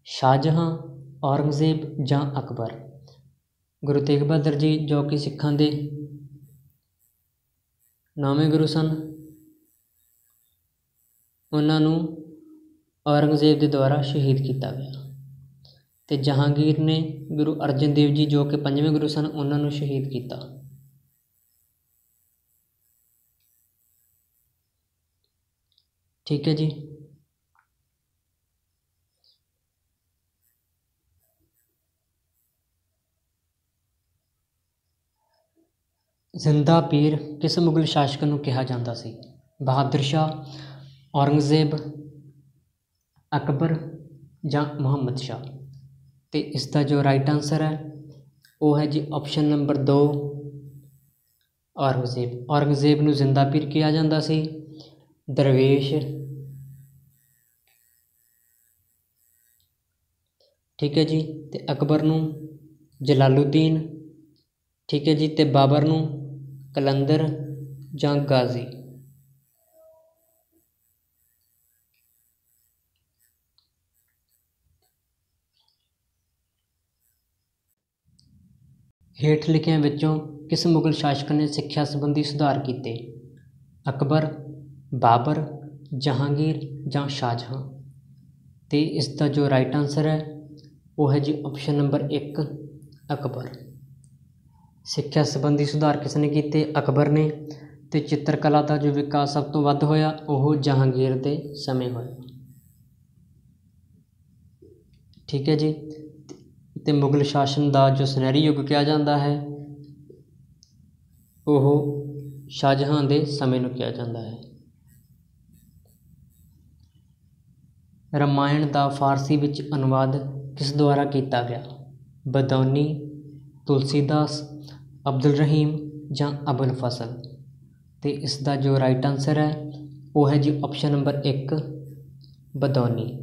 ਸ਼ਾਹਜਹਾਂ, ਔਰੰਗਜ਼ੇਬ ਜਾਂ ਅਕਬਰ? ਗੁਰੂ ਤੇਗ ਬਹਾਦਰ ਜੀ ਜੋ ਕਿ ਸਿੱਖਾਂ ਦੇ ਨੌਵੇਂ ਗੁਰੂ ਸਨ, ਉਹਨਾਂ ਨੂੰ ਔਰੰਗਜ਼ੇਬ ਦੇ ਦੁਆਰਾ ਸ਼ਹੀਦ ਕੀਤਾ ਗਿਆ। ਅਤੇ ਜਹਾਂਗੀਰ ਨੇ ਗੁਰੂ ਅਰਜਨ ਦੇਵ ਜੀ ਜੋ ਕਿ ਪੰਜਵੇਂ ਗੁਰੂ ਸਨ, ਉਹਨਾਂ ਨੂੰ ਸ਼ਹੀਦ ਕੀਤਾ। ਠੀਕ ਹੈ ਜੀ। ਜ਼ਿੰਦਾ ਪੀਰ ਕਿਸ ਮੁਗਲ ਸ਼ਾਸਕ ਨੂੰ ਕਿਹਾ ਜਾਂਦਾ ਸੀ? ਬਹਾਦਰ ਸ਼ਾਹ, ਔਰੰਗਜ਼ੇਬ, ਅਕਬਰ ਜਾਂ ਮੁਹੰਮਦ ਸ਼ਾਹ? ਅਤੇ ਇਸ ਦਾ ਜੋ ਰਾਈਟ ਆਨਸਰ ਹੈ, ਉਹ ਹੈ ਜੀ ਆਪਸ਼ਨ ਨੰਬਰ 2 ਔਰੰਗਜ਼ੇਬ। ਔਰੰਗਜ਼ੇਬ ਨੂੰ ਜ਼ਿੰਦਾ ਪੀਰ ਕਿਹਾ ਜਾਂਦਾ ਸੀ। ਦਰਵੇਸ਼। ਠੀਕ ਹੈ ਜੀ ਅਤੇ ਅਕਬਰ ਨੂੰ, ਜਲਾਲੂਦੀਨ। ਠੀਕ ਹੈ ਜੀ ਅਤੇ ਬਾਬਰ ਨੂੰ, ਕਲੰਦਰ ਜਾਂ ਗਾਜ਼ੀ। ਹੇਠ ਲਿਖਿਆਂ ਵਿੱਚੋਂ ਕਿਸ ਮੁਗਲ ਸ਼ਾਸਕ ਨੇ ਸਿੱਖਿਆ ਸੰਬੰਧੀ ਸੁਧਾਰ ਕੀਤੇ? ਅਕਬਰ ਬਾਬਰ, ਜਹਾਂਗੀਰ ਜਾਂ ਸ਼ਾਹਜਹਾਂ। ਅਤੇ ਇਸ ਦਾ ਜੋ ਰਾਈਟ ਆਨਸਰ ਹੈ, ਉਹ ਹੈ ਜੀ ਆਪਸ਼ਨ ਨੰਬਰ ਇੱਕ, ਅਕਬਰ। ਸਿੱਖਿਆ ਸੰਬੰਧੀ ਸੁਧਾਰ ਕਿਸ ਨੇ ਕੀਤੇ? ਅਕਬਰ ਨੇ। ਅਤੇ ਚਿੱਤਰਕਲਾ ਦਾ ਜੋ ਵਿਕਾਸ ਸਭ ਤੋਂ ਵੱਧ ਹੋਇਆ, ਉਹ ਜਹਾਂਗੀਰ ਦੇ ਸਮੇਂ ਹੋਇਆ। ਠੀਕ ਹੈ ਜੀ? ਅਤੇ ਮੁਗਲ ਸ਼ਾਸਨ ਦਾ ਜੋ ਸੁਨਹਿਰੀ ਯੁੱਗ ਕਿਹਾ ਜਾਂਦਾ ਹੈ, ਉਹ ਸ਼ਾਹਜਹਾਂ ਦੇ ਸਮੇਂ ਨੂੰ ਕਿਹਾ ਜਾਂਦਾ ਹੈ। ਰਾਮਾਇਣ ਦਾ ਫਾਰਸੀ ਵਿੱਚ ਅਨੁਵਾਦ ਕਿਸ ਦੁਆਰਾ ਕੀਤਾ ਗਿਆ? ਬਦੌਨੀ, ਤੁਲਸੀਦਾਸ, ਅਬਦੁਲ ਰਹੀਮ ਜਾਂ ਅਬੁਲ ਫਸਲ? ਅਤੇ ਇਸ ਦਾ ਜੋ ਰਾਈਟ ਆਨਸਰ ਹੈ, ਉਹ ਹੈ ਜੀ ਆਪਸ਼ਨ ਨੰਬਰ ਇੱਕ, ਬਦੌਨੀ।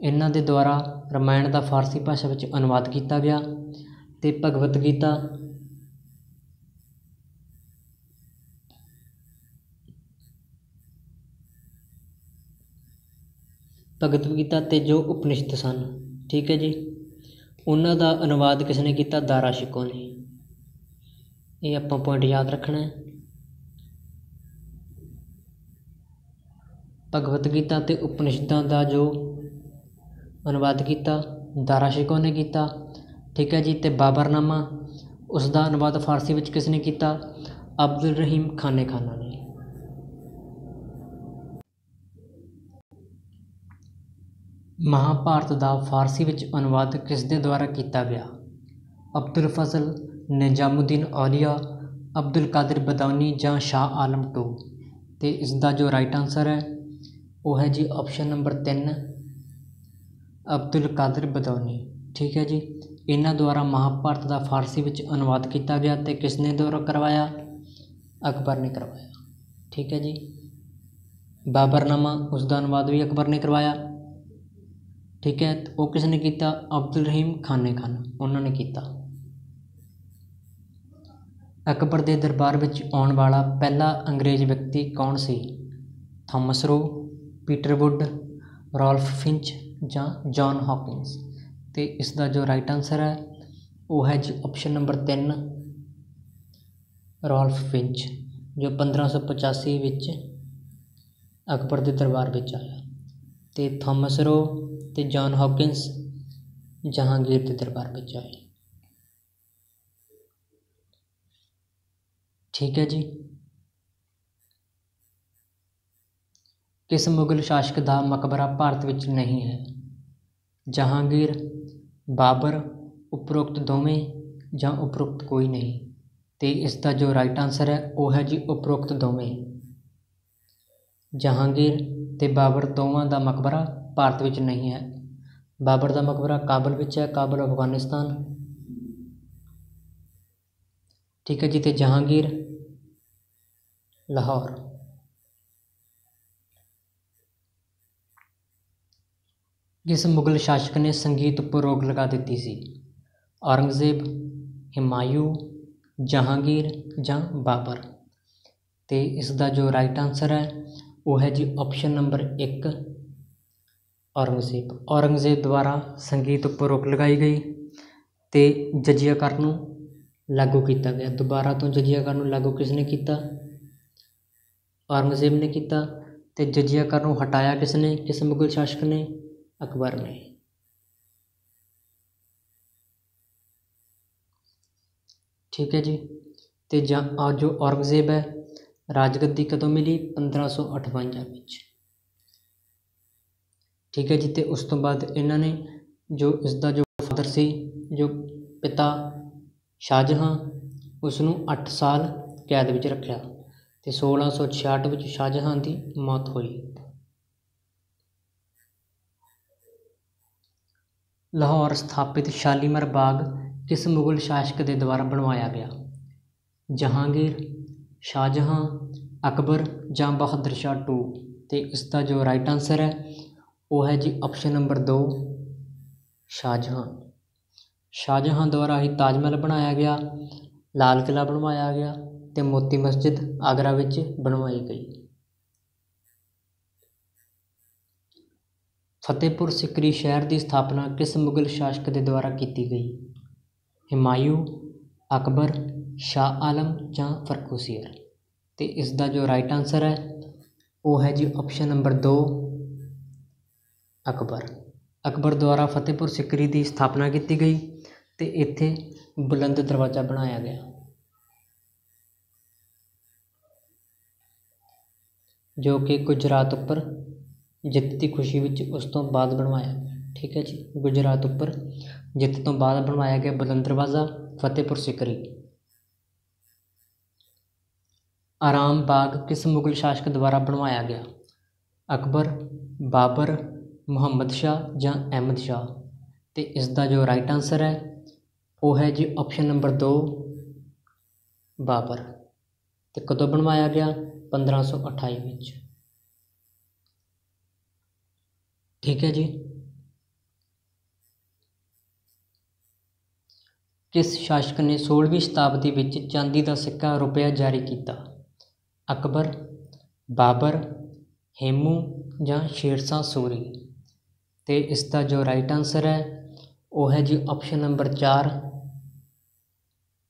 ਇਹਨਾਂ ਦੇ ਦੁਆਰਾ ਰਾਮਾਇਣ ਦਾ ਫਾਰਸੀ ਭਾਸ਼ਾ ਵਿੱਚ ਅਨੁਵਾਦ ਕੀਤਾ ਗਿਆ ਅਤੇ ਭਗਵਤ ਗੀਤਾ ਭਗਵਤ ਗੀਤਾ ਅਤੇ ਜੋ ਉਪਨਿਸ਼ਦ ਸਨ। ਠੀਕ ਹੈ ਜੀ? ਉਹਨਾਂ ਦਾ ਅਨੁਵਾਦ ਕਿਸ ਨੇ ਕੀਤਾ? ਦਾਰਾ ਸ਼ਿਕੋ ਨੇ। ਇਹ ਆਪਾਂ ਪੁਆਇੰਟ ਯਾਦ ਰੱਖਣਾ ਹੈ। ਭਗਵਤ ਗੀਤਾ ਅਤੇ ਉਪਨਿਸ਼ਦਾਂ ਦਾ ਜੋ ਅਨੁਵਾਦ ਕੀਤਾ, ਦਾਰਾ ਸ਼ਿਕੋ ਨੇ ਕੀਤਾ। ਠੀਕ ਹੈ ਜੀ? ਅਤੇ ਬਾਬਰਨਾਮਾ ਉਸ ਦਾ ਅਨੁਵਾਦ ਫਾਰਸੀ ਵਿੱਚ ਕਿਸ ਨੇ ਕੀਤਾ? ਅਬਦੁਲ ਰਹੀਮ ਖਾਨੇ ਖਾਨਾ ਨੇ। ਮਹਾਂਭਾਰਤ ਦਾ ਫਾਰਸੀ ਵਿੱਚ ਅਨੁਵਾਦ ਕਿਸਦੇ ਦੁਆਰਾ ਕੀਤਾ ਗਿਆ? ਅਬਦੁਲ ਫਜ਼ਲ, ਨਿਜ਼ਾਮੁਦੀਨ ਔਲੀਆ, ਅਬਦੁਲ ਕਾਦਰ ਬਦਾਉਨੀ ਜਾਂ ਸ਼ਾਹ ਆਲਮ ਟੂ? ਅਤੇ ਇਸ ਦਾ ਜੋ ਰਾਈਟ ਆਨਸਰ ਹੈ, ਉਹ ਹੈ ਜੀ ਆਪਸ਼ਨ ਨੰਬਰ ਤਿੰਨ, ਅਬਦੁਲ ਕਾਦਰ ਬਦਾਉਨੀ ਠੀਕ ਹੈ ਜੀ? ਇਹਨਾਂ ਦੁਆਰਾ ਮਹਾਭਾਰਤ ਦਾ ਫਾਰਸੀ ਵਿੱਚ ਅਨੁਵਾਦ ਕੀਤਾ ਗਿਆ ਅਤੇ ਕਿਸਨੇ ਦੁਆਰਾ ਕਰਵਾਇਆ? ਅਕਬਰ ਨੇ ਕਰਵਾਇਆ। ਠੀਕ ਹੈ ਜੀ? ਬਾਬਰਨਾਮਾ ਉਸ ਦਾ ਅਨੁਵਾਦ ਵੀ ਅਕਬਰ ਨੇ ਕਰਵਾਇਆ। ਠੀਕ ਹੈ ਉਹ ਕਿਸ ਨੇ ਕੀਤਾ? ਅਬਦੁਲ ਰਹੀਮ ਖਾਨੇ ਖਾਨ, ਉਹਨਾਂ ਨੇ ਕੀਤਾ। ਅਕਬਰ ਦੇ ਦਰਬਾਰ ਵਿੱਚ ਆਉਣ ਵਾਲਾ ਪਹਿਲਾ ਅੰਗਰੇਜ਼ ਵਿਅਕਤੀ ਕੌਣ ਸੀ? Thomas Roe, Peter Wood, Ralph Finch ਜਾਂ ਜੌਨ ਹਾਕਿੰਸ? ਅਤੇ ਇਸ ਦਾ ਜੋ ਰਾਈਟ ਆਨਸਰ ਹੈ, ਉਹ ਹੈ ਜੀ ਆਪਸ਼ਨ ਨੰਬਰ ਤਿੰਨ, ਰਾਲਫ ਫਿੰਚ, ਜੋ 1585 ਵਿੱਚ ਅਕਬਰ ਦੇ ਦਰਬਾਰ ਵਿੱਚ ਆਇਆ। ਅਤੇ ਥਾਮਸ ਰੋ ਅਤੇ ਜੌਨ ਹਾਕਿੰਸ ਜਹਾਂਗੀਰ ਦੇ ਦਰਬਾਰ ਵਿੱਚ ਆਏ। ਠੀਕ ਹੈ ਜੀ। ਕਿਸ ਮੁਗਲ ਸ਼ਾਸਕ ਦਾ ਮਕਬਰਾ ਭਾਰਤ ਵਿੱਚ ਨਹੀਂ ਹੈ? ਜਹਾਂਗੀਰ, ਬਾਬਰ, ਉਪਰੋਕਤ ਦੋਵੇਂ ਜਾਂ ਉਪਰੋਕਤ ਕੋਈ ਨਹੀਂ? ਅਤੇ ਇਸ ਦਾ ਜੋ ਰਾਈਟ ਆਨਸਰ ਹੈ, ਉਹ ਹੈ ਜੀ ਉਪਰੋਕਤ ਦੋਵੇਂ। ਜਹਾਂਗੀਰ ਅਤੇ ਬਾਬਰ ਦੋਵਾਂ ਦਾ ਮਕਬਰਾ ਭਾਰਤ ਵਿੱਚ ਨਹੀਂ ਹੈ। ਬਾਬਰ ਦਾ ਮਕਬਰਾ ਕਾਬਲ ਵਿੱਚ ਹੈ, ਕਾਬਲ ਅਫਗਾਨਿਸਤਾਨ। ਠੀਕ ਹੈ ਜੀ ਅਤੇ ਜਹਾਂਗੀਰ, ਲਾਹੌਰ। ਜਿਸ ਮੁਗਲ ਸ਼ਾਸਕ ਨੇ ਸੰਗੀਤ ਉੱਪਰ ਰੋਕ ਲਗਾ ਦਿੱਤੀ ਸੀ, ਔਰੰਗਜ਼ੇਬ, ਹਿਮਾਯੂ, ਜਹਾਂਗੀਰ ਜਾਂ ਬਾਬਰ। ਅਤੇ ਇਸ ਦਾ ਜੋ ਰਾਈਟ ਆਨਸਰ ਹੈ, ਉਹ ਹੈ ਜੀ ਆਪਸ਼ਨ ਨੰਬਰ ਇੱਕ। ਔਰੰਗਜ਼ੇਬ। ਔਰੰਗਜ਼ੇਬ ਦੁਆਰਾ ਸੰਗੀਤ ਉੱਪਰ ਰੋਕ ਲਗਾਈ ਗਈ ਅਤੇ ਜਜੀਆ ਕਰ ਨੂੰ ਲਾਗੂ ਕੀਤਾ ਗਿਆ। ਦੁਬਾਰਾ ਤੋਂ ਜਜੀਆ ਕਰ ਨੂੰ ਲਾਗੂ ਕਿਸ ਨੇ ਕੀਤਾ? ਔਰੰਗਜ਼ੇਬ ਨੇ ਕੀਤਾ ਅਤੇ ਜਜੀਆ ਕਰ ਨੂੰ ਹਟਾਇਆ ਕਿਸ ਨੇ? ਕਿਸ ਮੁਗਲ ਸ਼ਾਸਕ ਨੇ? ਅਕਬਰ ਨੇ। ਠੀਕ ਹੈ ਜੀ। ਅਤੇ ਜਾਂ ਜੋ ਔਰੰਗਜ਼ੇਬ ਹੈ, ਰਾਜਗੱਦੀ ਕਦੋਂ ਮਿਲੀ? 1558 ਵਿੱਚ। ਠੀਕ ਹੈ ਜੀ ਅਤੇ ਉਸ ਤੋਂ ਬਾਅਦ ਇਹਨਾਂ ਨੇ ਜੋ ਇਸਦਾ ਜੋ ਫਾਦਰ ਸੀ, ਜੋ ਪਿਤਾ ਸ਼ਾਹਜਹਾਂ ਉਸ ਨੂੰ 8 ਸਾਲ ਕੈਦ ਵਿੱਚ ਰੱਖਿਆ ਅਤੇ 1666 ਵਿੱਚ ਸ਼ਾਹਜਹਾਂ ਦੀ ਮੌਤ ਹੋਈ। ਲਾਹੌਰ ਸਥਾਪਿਤ ਸ਼ਾਲੀਮਾਰ ਬਾਗ ਕਿਸ ਮੁਗਲ ਸ਼ਾਸਕ ਦੇ ਦੁਆਰਾ ਬਣਵਾਇਆ ਗਿਆ? ਜਹਾਂਗੀਰ, ਸ਼ਾਹਜਹਾਂ, ਅਕਬਰ ਜਾਂ ਬਹਾਦਰ ਸ਼ਾਹ ਟੂ? ਅਤੇ ਇਸ ਦਾ ਜੋ ਰਾਈਟ ਆਨਸਰ ਹੈ ਉਹ ਹੈ ਜੀ ਆਪਸ਼ਨ ਨੰਬਰ ਦੋ, ਸ਼ਾਹਜਹਾਂ। ਸ਼ਾਹਜਹਾਂ ਦੁਆਰਾ ਹੀ ਤਾਜ ਮਹਿਲ ਬਣਾਇਆ ਗਿਆ, ਲਾਲ ਕਿਲ੍ਹਾ ਬਣਵਾਇਆ ਗਿਆ ਅਤੇ ਮੋਤੀ ਮਸਜਿਦ ਆਗਰਾ ਵਿੱਚ ਬਣਵਾਈ ਗਈ। ਫਤਿਹਪੁਰ ਸਿਕਰੀ ਸ਼ਹਿਰ ਦੀ ਸਥਾਪਨਾ ਕਿਸ ਮੁਗਲ ਸ਼ਾਸਕ ਦੇ ਦੁਆਰਾ ਕੀਤੀ ਗਈ? ਹਿਮਾਯੂ, ਅਕਬਰ, ਸ਼ਾਹ ਆਲਮ ਜਾਂ ਫਰਕੂਸ਼ੀਅਰ? ਅਤੇ ਇਸ ਦਾ ਜੋ ਰਾਈਟ ਆਨਸਰ ਹੈ, ਉਹ ਹੈ ਜੀ ਆਪਸ਼ਨ ਨੰਬਰ ਦੋ ਅਕਬਰ। ਅਕਬਰ ਦੁਆਰਾ ਫਤਿਹਪੁਰ ਸਿਕਰੀ ਦੀ ਸਥਾਪਨਾ ਕੀਤੀ ਗਈ ਅਤੇ ਇੱਥੇ ਬੁਲੰਦ ਦਰਵਾਜ਼ਾ ਬਣਾਇਆ ਗਿਆ। ਜੋ ਕਿ ਗੁਜਰਾਤ ਉੱਪਰ ਜਿੱਤ ਦੀ ਖੁਸ਼ੀ ਵਿੱਚ ਉਸ ਤੋਂ ਬਾਅਦ ਬਣਵਾਇਆ। ਠੀਕ ਹੈ ਜੀ, ਗੁਜਰਾਤ ਉੱਪਰ ਜਿੱਤ ਤੋਂ ਬਾਅਦ ਬਣਵਾਇਆ ਗਿਆ ਬੁਲੰਦ ਦਰਵਾਜ਼ਾ, ਫਤਿਹਪੁਰ ਸਿਕਰੀ। ਆਰਾਮ ਬਾਗ ਕਿਸ ਮੁਗਲ ਸ਼ਾਸਕ ਦੁਆਰਾ ਬਣਵਾਇਆ ਗਿਆ? ਅਕਬਰ, ਬਾਬਰ ਮੁਹੰਮਦ ਸ਼ਾਹ ਜਾਂ ਅਹਿਮਦ ਸ਼ਾਹ? ਅਤੇ ਇਸ ਦਾ ਜੋ ਰਾਈਟ ਆਨਸਰ ਹੈ, ਉਹ ਹੈ ਜੀ ਆਪਸ਼ਨ ਨੰਬਰ ਦੋ, ਬਾਬਰ। ਅਤੇ ਕਦੋਂ ਬਣਵਾਇਆ ਗਿਆ? 1528 ਵਿੱਚ। ਠੀਕ ਹੈ ਜੀ। ਕਿਸ ਸ਼ਾਸਕ ਨੇ ਸੋਲ੍ਹਵੀਂ ਸ਼ਤਾਬਦੀ ਵਿੱਚ ਚਾਂਦੀ ਦਾ ਸਿੱਕਾ ਰੁਪਇਆ ਜਾਰੀ ਕੀਤਾ? ਅਕਬਰ, ਬਾਬਰ, ਹੇਮੂ ਜਾਂ ਸ਼ੇਰਸ਼ਾਹ ਸੂਰੀ? ਅਤੇ ਇਸ ਦਾ ਜੋ ਰਾਈਟ ਆਨਸਰ ਹੈ, ਉਹ ਹੈ ਜੀ ਆਪਸ਼ਨ ਨੰਬਰ ਚਾਰ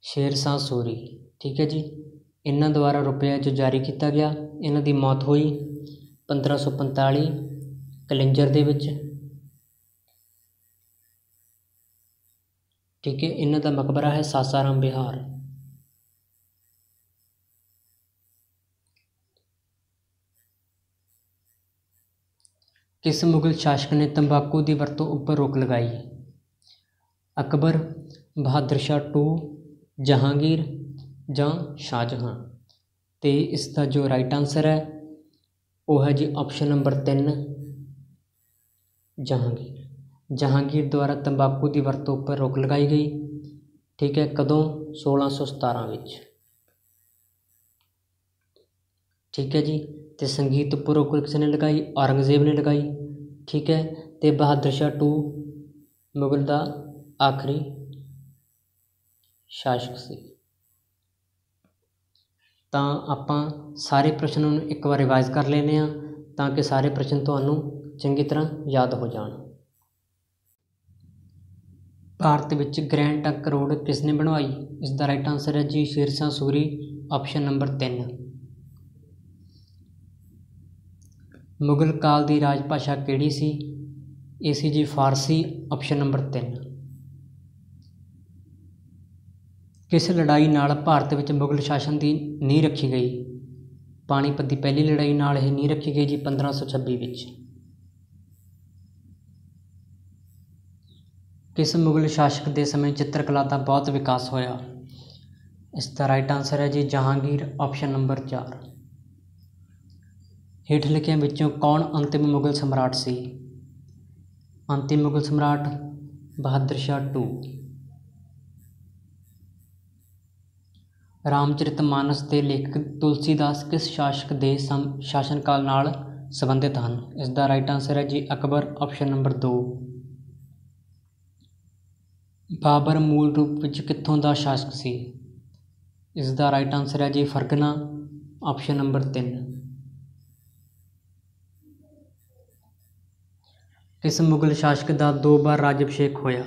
ਸ਼ੇਰਸ਼ਾਹ ਸੂਰੀ। ਠੀਕ ਹੈ ਜੀ? ਇਹਨਾਂ ਦੁਆਰਾ ਰੁਪਇਆ ਜੋ ਜਾਰੀ ਕੀਤਾ ਗਿਆ, ਇਹਨਾਂ ਦੀ ਮੌਤ ਹੋਈ 1545 ਕਲਿੰਜਰ ਦੇ ਵਿੱਚ। ਠੀਕ ਹੈ, ਇਹਨਾਂ ਦਾ ਮਕਬਰਾ ਹੈ ਸਾਸਾਰਾਮ ਬਿਹਾਰ। ਕਿਸ ਮੁਗਲ ਸ਼ਾਸਕ ਨੇ ਤੰਬਾਕੂ ਦੀ ਵਰਤੋਂ ਉੱਪਰ ਰੋਕ ਲਗਾਈ? ਅਕਬਰ, ਬਹਾਦਰ ਸ਼ਾਹ ਟੂ, ਜਹਾਂਗੀਰ ਜਾਂ ਸ਼ਾਹਜਹਾਂ? ਅਤੇ ਇਸ ਦਾ ਜੋ ਰਾਈਟ ਆਨਸਰ ਹੈ, ਉਹ ਹੈ ਜੀ ਆਪਸ਼ਨ ਨੰਬਰ ਤਿੰਨ, ਜਹਾਂਗੀਰ। ਜਹਾਂਗੀਰ ਦੁਆਰਾ ਤੰਬਾਕੂ ਦੀ ਵਰਤੋਂ ਉੱਪਰ ਰੋਕ ਲਗਾਈ ਗਈ। ਠੀਕ ਹੈ, ਕਦੋਂ? 1617 ਵਿੱਚ। ਠੀਕ ਹੈ ਜੀ ਅਤੇ ਸੰਗੀਤ ਉੱਪਰ ਰੋਕ ਕਿਸ ਨੇ ਲਗਾਈ, ਔਰੰਗਜ਼ੇਬ ਨੇ ਲਗਾਈ, ਠੀਕ ਹੈ? ਅਤੇ ਬਹਾਦਰ ਸ਼ਾਹ ਟੂ ਮੁਗਲ ਦਾ ਆਖਰੀ ਸ਼ਾਸਕ ਸੀ। ਤਾਂ ਆਪਾਂ ਸਾਰੇ ਪ੍ਰਸ਼ਨਾਂ ਨੂੰ ਇੱਕ ਵਾਰ ਰਿਵਾਈਜ਼ ਕਰ ਲੈਂਦੇ ਹਾਂ ਤਾਂ ਕਿ ਸਾਰੇ ਪ੍ਰਸ਼ਨ ਤੁਹਾਨੂੰ ਚੰਗੀ ਤਰ੍ਹਾਂ ਯਾਦ ਹੋ ਜਾਣ। ਭਾਰਤ ਵਿੱਚ ਗ੍ਰੈਂਡ ਟੰਕ ਰੋਡ ਕਿਸ ਨੇ ਬਣਵਾਈ? ਇਸ ਦਾ ਰਾਈਟ ਆਨਸਰ ਹੈ ਜੀ, ਸ਼ੇਰਸ਼ਾਹ ਸੂਰੀ ਆਪਸ਼ਨ ਨੰਬਰ 3 ਮੁਗਲ ਕਾਲ ਦੀ ਰਾਜ ਭਾਸ਼ਾ ਕਿਹੜੀ ਸੀ? ਇਹ ਸੀ ਜੀ ਫਾਰਸੀ ਆਪਸ਼ਨ ਨੰਬਰ 3 ਕਿਸ ਲੜਾਈ ਨਾਲ ਭਾਰਤ ਵਿੱਚ ਮੁਗਲ ਸ਼ਾਸਨ ਦੀ ਨੀਂਹ ਰੱਖੀ ਗਈ? ਪਾਣੀਪਤ ਦੀ ਪਹਿਲੀ ਲੜਾਈ ਨਾਲ ਇਹ ਨੀਂਹ ਰੱਖੀ ਗਈ ਜੀ 1526 ਵਿੱਚ। ਕਿਸ ਮੁਗਲ ਸ਼ਾਸਕ ਦੇ ਸਮੇਂ ਚਿੱਤਰਕਲਾ ਦਾ ਬਹੁਤ ਵਿਕਾਸ ਹੋਇਆ? ਇਸ ਦਾ ਰਾਈਟ ਆਨਸਰ ਹੈ ਜੀ ਜਹਾਂਗੀਰ ਆਪਸ਼ਨ ਨੰਬਰ 4 ਹੇਠ ਲਿਖਿਆਂ ਵਿੱਚੋਂ ਕੌਣ ਅੰਤਿਮ ਮੁਗਲ ਸਮਰਾਟ ਸੀ? ਅੰਤਿਮ ਮੁਗਲ ਸਮਰਾਟ ਬਹਾਦਰ ਸ਼ਾਹ ਟੂ। ਰਾਮਚਰਿਤ ਮਾਨਸ ਦੇ ਲੇਖਕ ਤੁਲਸੀਦਾਸ ਕਿਸ ਸ਼ਾਸਕ ਦੇ ਸ਼ਾਸਨ ਕਾਲ ਨਾਲ ਸੰਬੰਧਿਤ ਹਨ? ਇਸ ਦਾ ਰਾਈਟ ਆਨਸਰ ਹੈ ਜੀ ਅਕਬਰ ਆਪਸ਼ਨ ਨੰਬਰ 2 ਬਾਬਰ ਮੂਲ ਰੂਪ ਵਿੱਚ ਕਿੱਥੋਂ ਦਾ ਸ਼ਾਸਕ ਸੀ? ਇਸ ਦਾ ਰਾਈਟ ਆਨਸਰ ਹੈ ਜੀ ਫਰਗਨਾ ਆਪਸ਼ਨ ਨੰਬਰ 3 ਇਸ ਮੁਗਲ ਸ਼ਾਸਕ ਦਾ ਦੋ ਵਾਰ ਰਾਜ ਅਭਿਸ਼ੇਕ ਹੋਇਆ।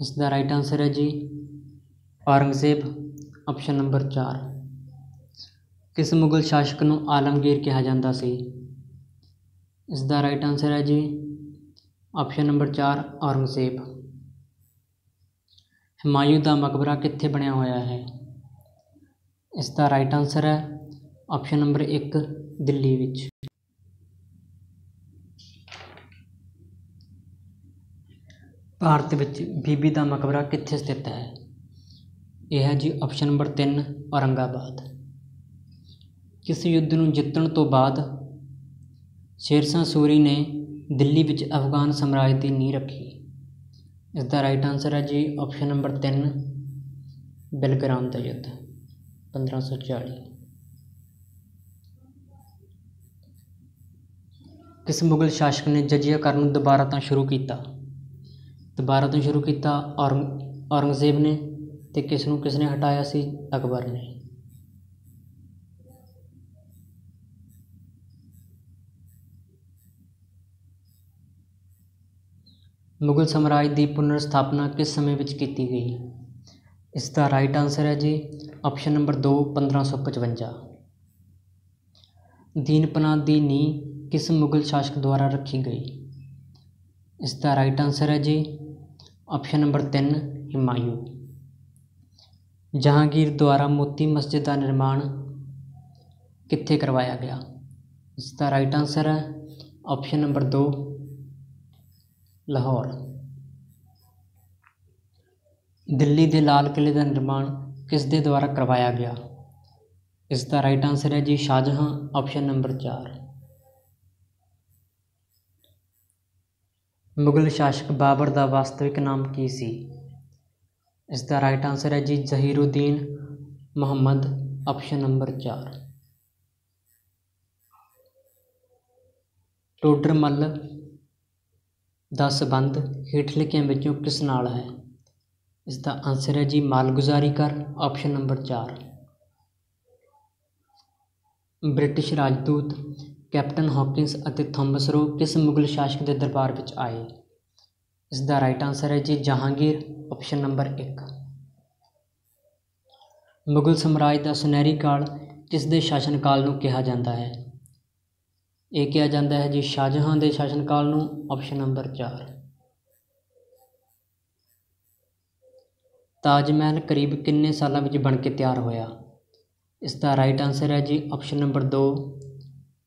ਇਸ ਦਾ ਰਾਈਟ ਆਨਸਰ ਹੈ ਜੀ ਔਰੰਗਜ਼ੇਬ ਆਪਸ਼ਨ ਨੰਬਰ 4 ਕਿਸ ਮੁਗਲ ਸ਼ਾਸਕ ਨੂੰ ਆਲਮਗੀਰ ਕਿਹਾ ਜਾਂਦਾ ਸੀ? ਇਸ ਦਾ ਰਾਈਟ ਆਨਸਰ ਹੈ ਜੀ ਆਪਸ਼ਨ ਨੰਬਰ 4 ਔਰੰਗਜ਼ੇਬ। ਹਮਾਯੂ ਦਾ ਮਕਬਰਾ ਕਿੱਥੇ ਬਣਿਆ ਹੋਇਆ ਹੈ? ਇਸ ਦਾ ਰਾਈਟ ਆਨਸਰ ਹੈ ਆਪਸ਼ਨ ਨੰਬਰ 1 ਦਿੱਲੀ ਵਿੱਚ। ਭਾਰਤ ਵਿੱਚ ਬੀਬੀ ਦਾ ਮਕਬਰਾ ਕਿੱਥੇ ਸਥਿਤ ਹੈ? ਇਹ ਹੈ ਜੀ ਆਪਸ਼ਨ ਨੰਬਰ ਤਿੰਨ, ਔਰੰਗਾਬਾਦ। ਕਿਸ ਯੁੱਧ ਨੂੰ ਜਿੱਤਣ ਤੋਂ ਬਾਅਦ ਸ਼ੇਰਸ਼ਾਹ ਸੂਰੀ ਨੇ ਦਿੱਲੀ ਵਿੱਚ ਅਫਗਾਨ ਸਾਮਰਾਜ ਦੀ ਨੀਂਹ ਰੱਖੀ। ਇਸ ਦਾ ਰਾਈਟ ਆਨਸਰ ਹੈ ਜੀ ਆਪਸ਼ਨ ਨੰਬਰ 3 ਬਿਲਗਰਾਮ ਦਾ ਯੁੱਧ 1540 ਕਿਸ ਮੁਗਲ ਸ਼ਾਸਕ ਨੇ ਜਜ਼ੀਆ ਕਰਨ ਨੂੰ ਦੁਬਾਰਾ ਤਾਂ ਸ਼ੁਰੂ ਕੀਤਾ? ਦੁਬਾਰਾ ਤੋਂ ਸ਼ੁਰੂ ਕੀਤਾ ਔਰੰਗ ਔਰੰਗਜ਼ੇਬ ਨੇ ਅਤੇ ਕਿਸ ਨੂੰ ਕਿਸ ਨੇ ਹਟਾਇਆ ਸੀ? ਅਕਬਰ ਨੇ। ਮੁਗਲ ਸਾਮਰਾਜ ਦੀ ਪੁਨਰ ਸਥਾਪਨਾ ਕਿਸ ਸਮੇਂ ਵਿੱਚ ਕੀਤੀ ਗਈ? ਇਸ ਦਾ ਰਾਈਟ ਆਨਸਰ ਹੈ ਜੀ ਆਪਸ਼ਨ ਨੰਬਰ 2 1555 ਦੀਨਪਨਾ ਦੀ ਨੀਂਹ ਕਿਸ ਮੁਗਲ ਸ਼ਾਸਕ ਦੁਆਰਾ ਰੱਖੀ ਗਈ? ਇਸ ਦਾ ਰਾਈਟ ਆਨਸਰ ਹੈ ਜੀ ਆਪਸ਼ਨ ਨੰਬਰ 3 ਹਿਮਾਯੂ। ਜਹਾਂਗੀਰ ਦੁਆਰਾ ਮੋਤੀ ਮਸਜਿਦ ਦਾ ਨਿਰਮਾਣ ਕਿੱਥੇ ਕਰਵਾਇਆ ਗਿਆ? ਇਸ ਦਾ ਰਾਈਟ ਆਨਸਰ ਹੈ ਆਪਸ਼ਨ ਨੰਬਰ 2 ਲਾਹੌਰ। ਦਿੱਲੀ ਦੇ ਲਾਲ ਕਿਲੇ ਦਾ ਨਿਰਮਾਣ ਕਿਸ ਦੇ ਦੁਆਰਾ ਕਰਵਾਇਆ ਗਿਆ? ਇਸ ਦਾ ਰਾਈਟ ਆਨਸਰ ਹੈ ਜੀ ਸ਼ਾਹਜਹਾਂ, ਆਪਸ਼ਨ ਨੰਬਰ 4 ਮੁਗਲ ਸ਼ਾਸਕ ਬਾਬਰ ਦਾ ਵਾਸਤਵਿਕ ਨਾਮ ਕੀ ਸੀ? ਇਸ ਦਾ ਰਾਈਟ ਆਨਸਰ ਹੈ ਜੀ ਜ਼ਹੀਰੁਦੀਨ ਮੁਹੰਮਦ ਆਪਸ਼ਨ ਨੰਬਰ 4 ਟੋਡਰਮਲ ਦਾ ਸਬੰਧ ਹੇਠ ਲਿਖਿਆਂ ਵਿੱਚੋਂ ਕਿਸ ਨਾਲ ਹੈ? ਇਸ ਦਾ ਆਨਸਰ ਹੈ ਜੀ ਮਾਲਗੁਜ਼ਾਰੀ ਕਰ ਆਪਸ਼ਨ ਨੰਬਰ 4 ਬ੍ਰਿਟਿਸ਼ ਰਾਜਦੂਤ ਕੈਪਟਨ ਹੌਕਿੰਸ ਅਤੇ ਥਾਮਸ ਰੋ ਕਿਸ ਮੁਗਲ ਸ਼ਾਸਕ ਦੇ ਦਰਬਾਰ ਵਿੱਚ ਆਏ? ਇਸ ਦਾ ਰਾਈਟ ਆਨਸਰ ਹੈ ਜੀ ਜਹਾਂਗੀਰ ਆਪਸ਼ਨ ਨੰਬਰ 1 ਮੁਗਲ ਸਮਰਾਜ ਦਾ ਸੁਨਹਿਰੀ ਕਾਲ ਕਿਸ ਦੇ ਸ਼ਾਸਨ ਕਾਲ ਨੂੰ ਕਿਹਾ ਜਾਂਦਾ ਹੈ? ਇਹ ਕਿਹਾ ਜਾਂਦਾ ਹੈ ਜੀ ਸ਼ਾਹਜਹਾਂ ਦੇ ਸ਼ਾਸਨ ਕਾਲ ਨੂੰ ਆਪਸ਼ਨ ਨੰਬਰ 4 ਤਾਜ ਮਹਿਲ ਕਰੀਬ ਕਿੰਨੇ ਸਾਲਾਂ ਵਿੱਚ ਬਣ ਕੇ ਤਿਆਰ ਹੋਇਆ? ਇਸ ਦਾ ਰਾਈਟ ਆਨਸਰ ਹੈ ਜੀ ਆਪਸ਼ਨ ਨੰਬਰ 2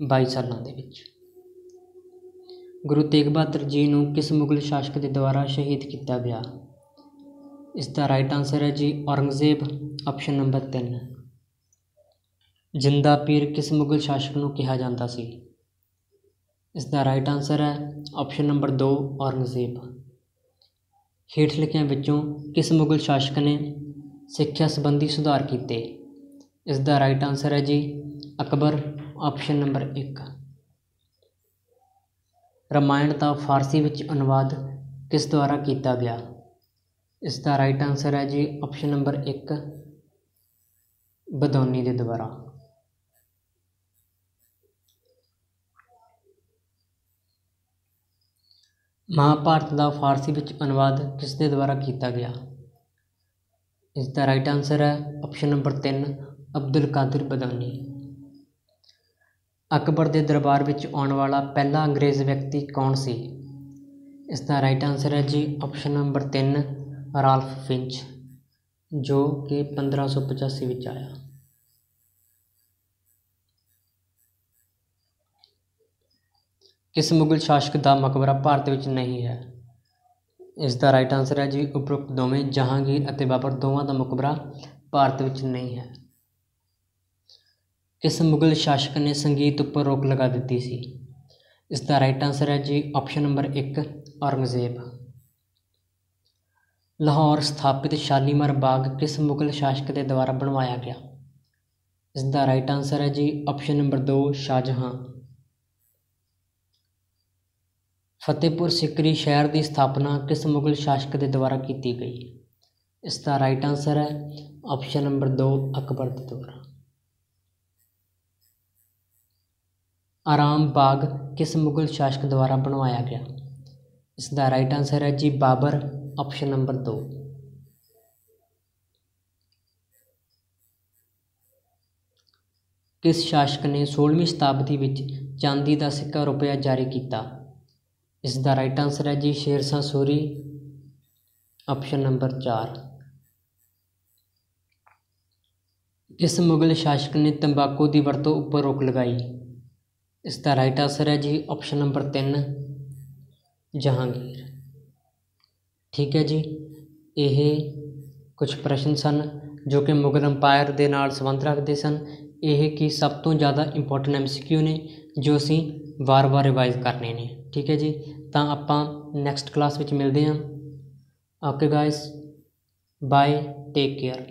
ਬਾਈ ਸਾਲਾਂ ਦੇ ਵਿੱਚ। ਗੁਰੂ ਤੇਗ ਬਹਾਦਰ ਜੀ ਨੂੰ ਕਿਸ ਮੁਗਲ ਸ਼ਾਸਕ ਦੇ ਦੁਆਰਾ ਸ਼ਹੀਦ ਕੀਤਾ ਗਿਆ? ਇਸ ਦਾ ਰਾਈਟ ਆਨਸਰ ਹੈ ਜੀ ਔਰੰਗਜ਼ੇਬ ਆਪਸ਼ਨ ਨੰਬਰ 3 ਜਿੰਦਾ ਪੀਰ ਕਿਸ ਮੁਗਲ ਸ਼ਾਸਕ ਨੂੰ ਕਿਹਾ ਜਾਂਦਾ ਸੀ? ਇਸ ਦਾ ਰਾਈਟ ਆਨਸਰ ਹੈ ਆਪਸ਼ਨ ਨੰਬਰ 2 ਔਰੰਗਜ਼ੇਬ। ਹੇਠ ਲਿਖਿਆਂ ਵਿੱਚੋਂ ਕਿਸ ਮੁਗਲ ਸ਼ਾਸਕ ਨੇ ਸਿੱਖਿਆ ਸੰਬੰਧੀ ਸੁਧਾਰ ਕੀਤੇ? ਇਸ ਦਾ ਰਾਈਟ ਆਨਸਰ ਹੈ ਜੀ ਅਕਬਰ ਆਪਸ਼ਨ ਨੰਬਰ 1 ਰਮਾਇਣ ਦਾ ਫਾਰਸੀ ਵਿੱਚ ਅਨੁਵਾਦ ਕਿਸ ਦੁਆਰਾ ਕੀਤਾ ਗਿਆ? ਇਸ ਦਾ ਰਾਈਟ ਆਨਸਰ ਹੈ ਜੀ ਆਪਸ਼ਨ ਨੰਬਰ 1 ਬਦੌਨੀ ਦੇ ਦੁਆਰਾ। ਮਹਾਭਾਰਤ ਦਾ ਫਾਰਸੀ ਵਿੱਚ ਅਨੁਵਾਦ ਕਿਸ ਦੇ ਦੁਆਰਾ ਕੀਤਾ ਗਿਆ? ਇਸ ਦਾ ਰਾਈਟ ਆਨਸਰ ਹੈ ਆਪਸ਼ਨ ਨੰਬਰ 3 ਅਬਦੁਲ ਕਾਦਰ ਬਦਾਨੀ। ਅਕਬਰ ਦੇ ਦਰਬਾਰ ਵਿੱਚ ਆਉਣ ਵਾਲਾ ਪਹਿਲਾ ਅੰਗਰੇਜ਼ ਵਿਅਕਤੀ ਕੌਣ ਸੀ? ਇਸ ਦਾ ਰਾਈਟ ਆਨਸਰ ਹੈ ਜੀ ਆਪਸ਼ਨ ਨੰਬਰ 3 ਰਾਲਫ ਫਿੰਚ, ਜੋ ਕਿ 1585 ਵਿੱਚ ਆਇਆ। ਕਿਸ ਮੁਗਲ ਸ਼ਾਸਕ ਦਾ ਮਕਬਰਾ ਭਾਰਤ ਵਿੱਚ ਨਹੀਂ ਹੈ? ਇਸ ਦਾ ਰਾਈਟ ਆਨਸਰ ਹੈ ਜੀ ਉਪਰੋਕਤ ਦੋਵੇਂ ਜਹਾਂਗੀਰ ਅਤੇ ਬਾਬਰ ਦੋਵਾਂ ਦਾ ਮਕਬਰਾ ਭਾਰਤ ਵਿੱਚ ਨਹੀਂ ਹੈ। ਕਿਸ ਮੁਗਲ ਸ਼ਾਸਕ ਨੇ ਸੰਗੀਤ ਉੱਪਰ ਰੋਕ ਲਗਾ ਦਿੱਤੀ ਸੀ। ਇਸ ਦਾ ਰਾਈਟ ਆਨਸਰ ਹੈ ਜੀ ਆਪਸ਼ਨ ਨੰਬਰ 1 ਔਰੰਗਜ਼ੇਬ। ਲਾਹੌਰ ਸਥਾਪਿਤ ਸ਼ਾਲੀਮਾਰ ਬਾਗ ਕਿਸ ਮੁਗਲ ਸ਼ਾਸਕ ਦੇ ਦੁਆਰਾ ਬਣਵਾਇਆ ਗਿਆ? ਇਸ ਦਾ ਰਾਈਟ ਆਨਸਰ ਹੈ ਜੀ ਆਪਸ਼ਨ ਨੰਬਰ 2 ਸ਼ਾਹਜਹਾਂ। ਫਤਿਹਪੁਰ ਸਿਕਰੀ ਸ਼ਹਿਰ ਦੀ ਸਥਾਪਨਾ ਕਿਸ ਮੁਗਲ ਸ਼ਾਸਕ ਦੇ ਦੁਆਰਾ ਕੀਤੀ ਗਈ? ਇਸ ਦਾ ਰਾਈਟ ਆਨਸਰ ਹੈ ਆਪਸ਼ਨ ਨੰਬਰ 2 ਅਕਬਰ ਦੇ ਦੁਆਰਾ। ਆਰਾਮ ਬਾਗ ਕਿਸ ਮੁਗਲ ਸ਼ਾਸਕ ਦੁਆਰਾ ਬਣਵਾਇਆ ਗਿਆ। ਇਸ ਦਾ ਰਾਈਟ ਆਨਸਰ ਹੈ ਜੀ ਬਾਬਰ ਆਪਸ਼ਨ ਨੰਬਰ 2 ਕਿਸ ਸ਼ਾਸਕ ਨੇ 16ਵੀਂ ਸ਼ਤਾਬਦੀ ਵਿੱਚ ਚਾਂਦੀ ਦਾ ਸਿੱਕਾ ਰੁਪਇਆ ਜਾਰੀ ਕੀਤਾ? ਇਸ ਦਾ ਰਾਈਟ ਆਨਸਰ ਹੈ ਜੀ ਸ਼ੇਰਸ਼ਾਹ ਸੂਰੀ ਆਪਸ਼ਨ ਨੰਬਰ 4 ਕਿਸ ਮੁਗਲ ਸ਼ਾਸਕ ਨੇ ਤੰਬਾਕੂ ਦੀ ਵਰਤੋਂ ਉੱਪਰ ਰੋਕ ਲਗਾਈ। ਇਸ ਦਾ ਰਾਈਟ ਆਨਸਰ ਹੈ ਜੀ ਆਪਸ਼ਨ ਨੰਬਰ 3 ਜਹਾਂਗੀਰ। ਠੀਕ ਹੈ ਜੀ? ਇਹ ਕੁਝ ਪ੍ਰਸ਼ਨ ਸਨ ਜੋ ਕਿ ਮੁਗਲ ਅੰਪਾਇਰ ਦੇ ਨਾਲ ਸੰਬੰਧ ਰੱਖਦੇ ਸਨ। ਇਹ ਕਿ ਸਭ ਤੋਂ ਜ਼ਿਆਦਾ ਇੰਪੋਰਟੈਂਟ ਐਮਸੀਕਿਊ ਨੇ ਜੋ ਅਸੀਂ ਵਾਰ-ਵਾਰ ਰਿਵਾਈਜ਼ ਕਰਨੇ ਨੇ। ਠੀਕ ਹੈ ਜੀ? ਤਾਂ ਆਪਾਂ ਨੈਕਸਟ ਕਲਾਸ ਵਿੱਚ ਮਿਲਦੇ ਹਾਂ। Okay guys bye take care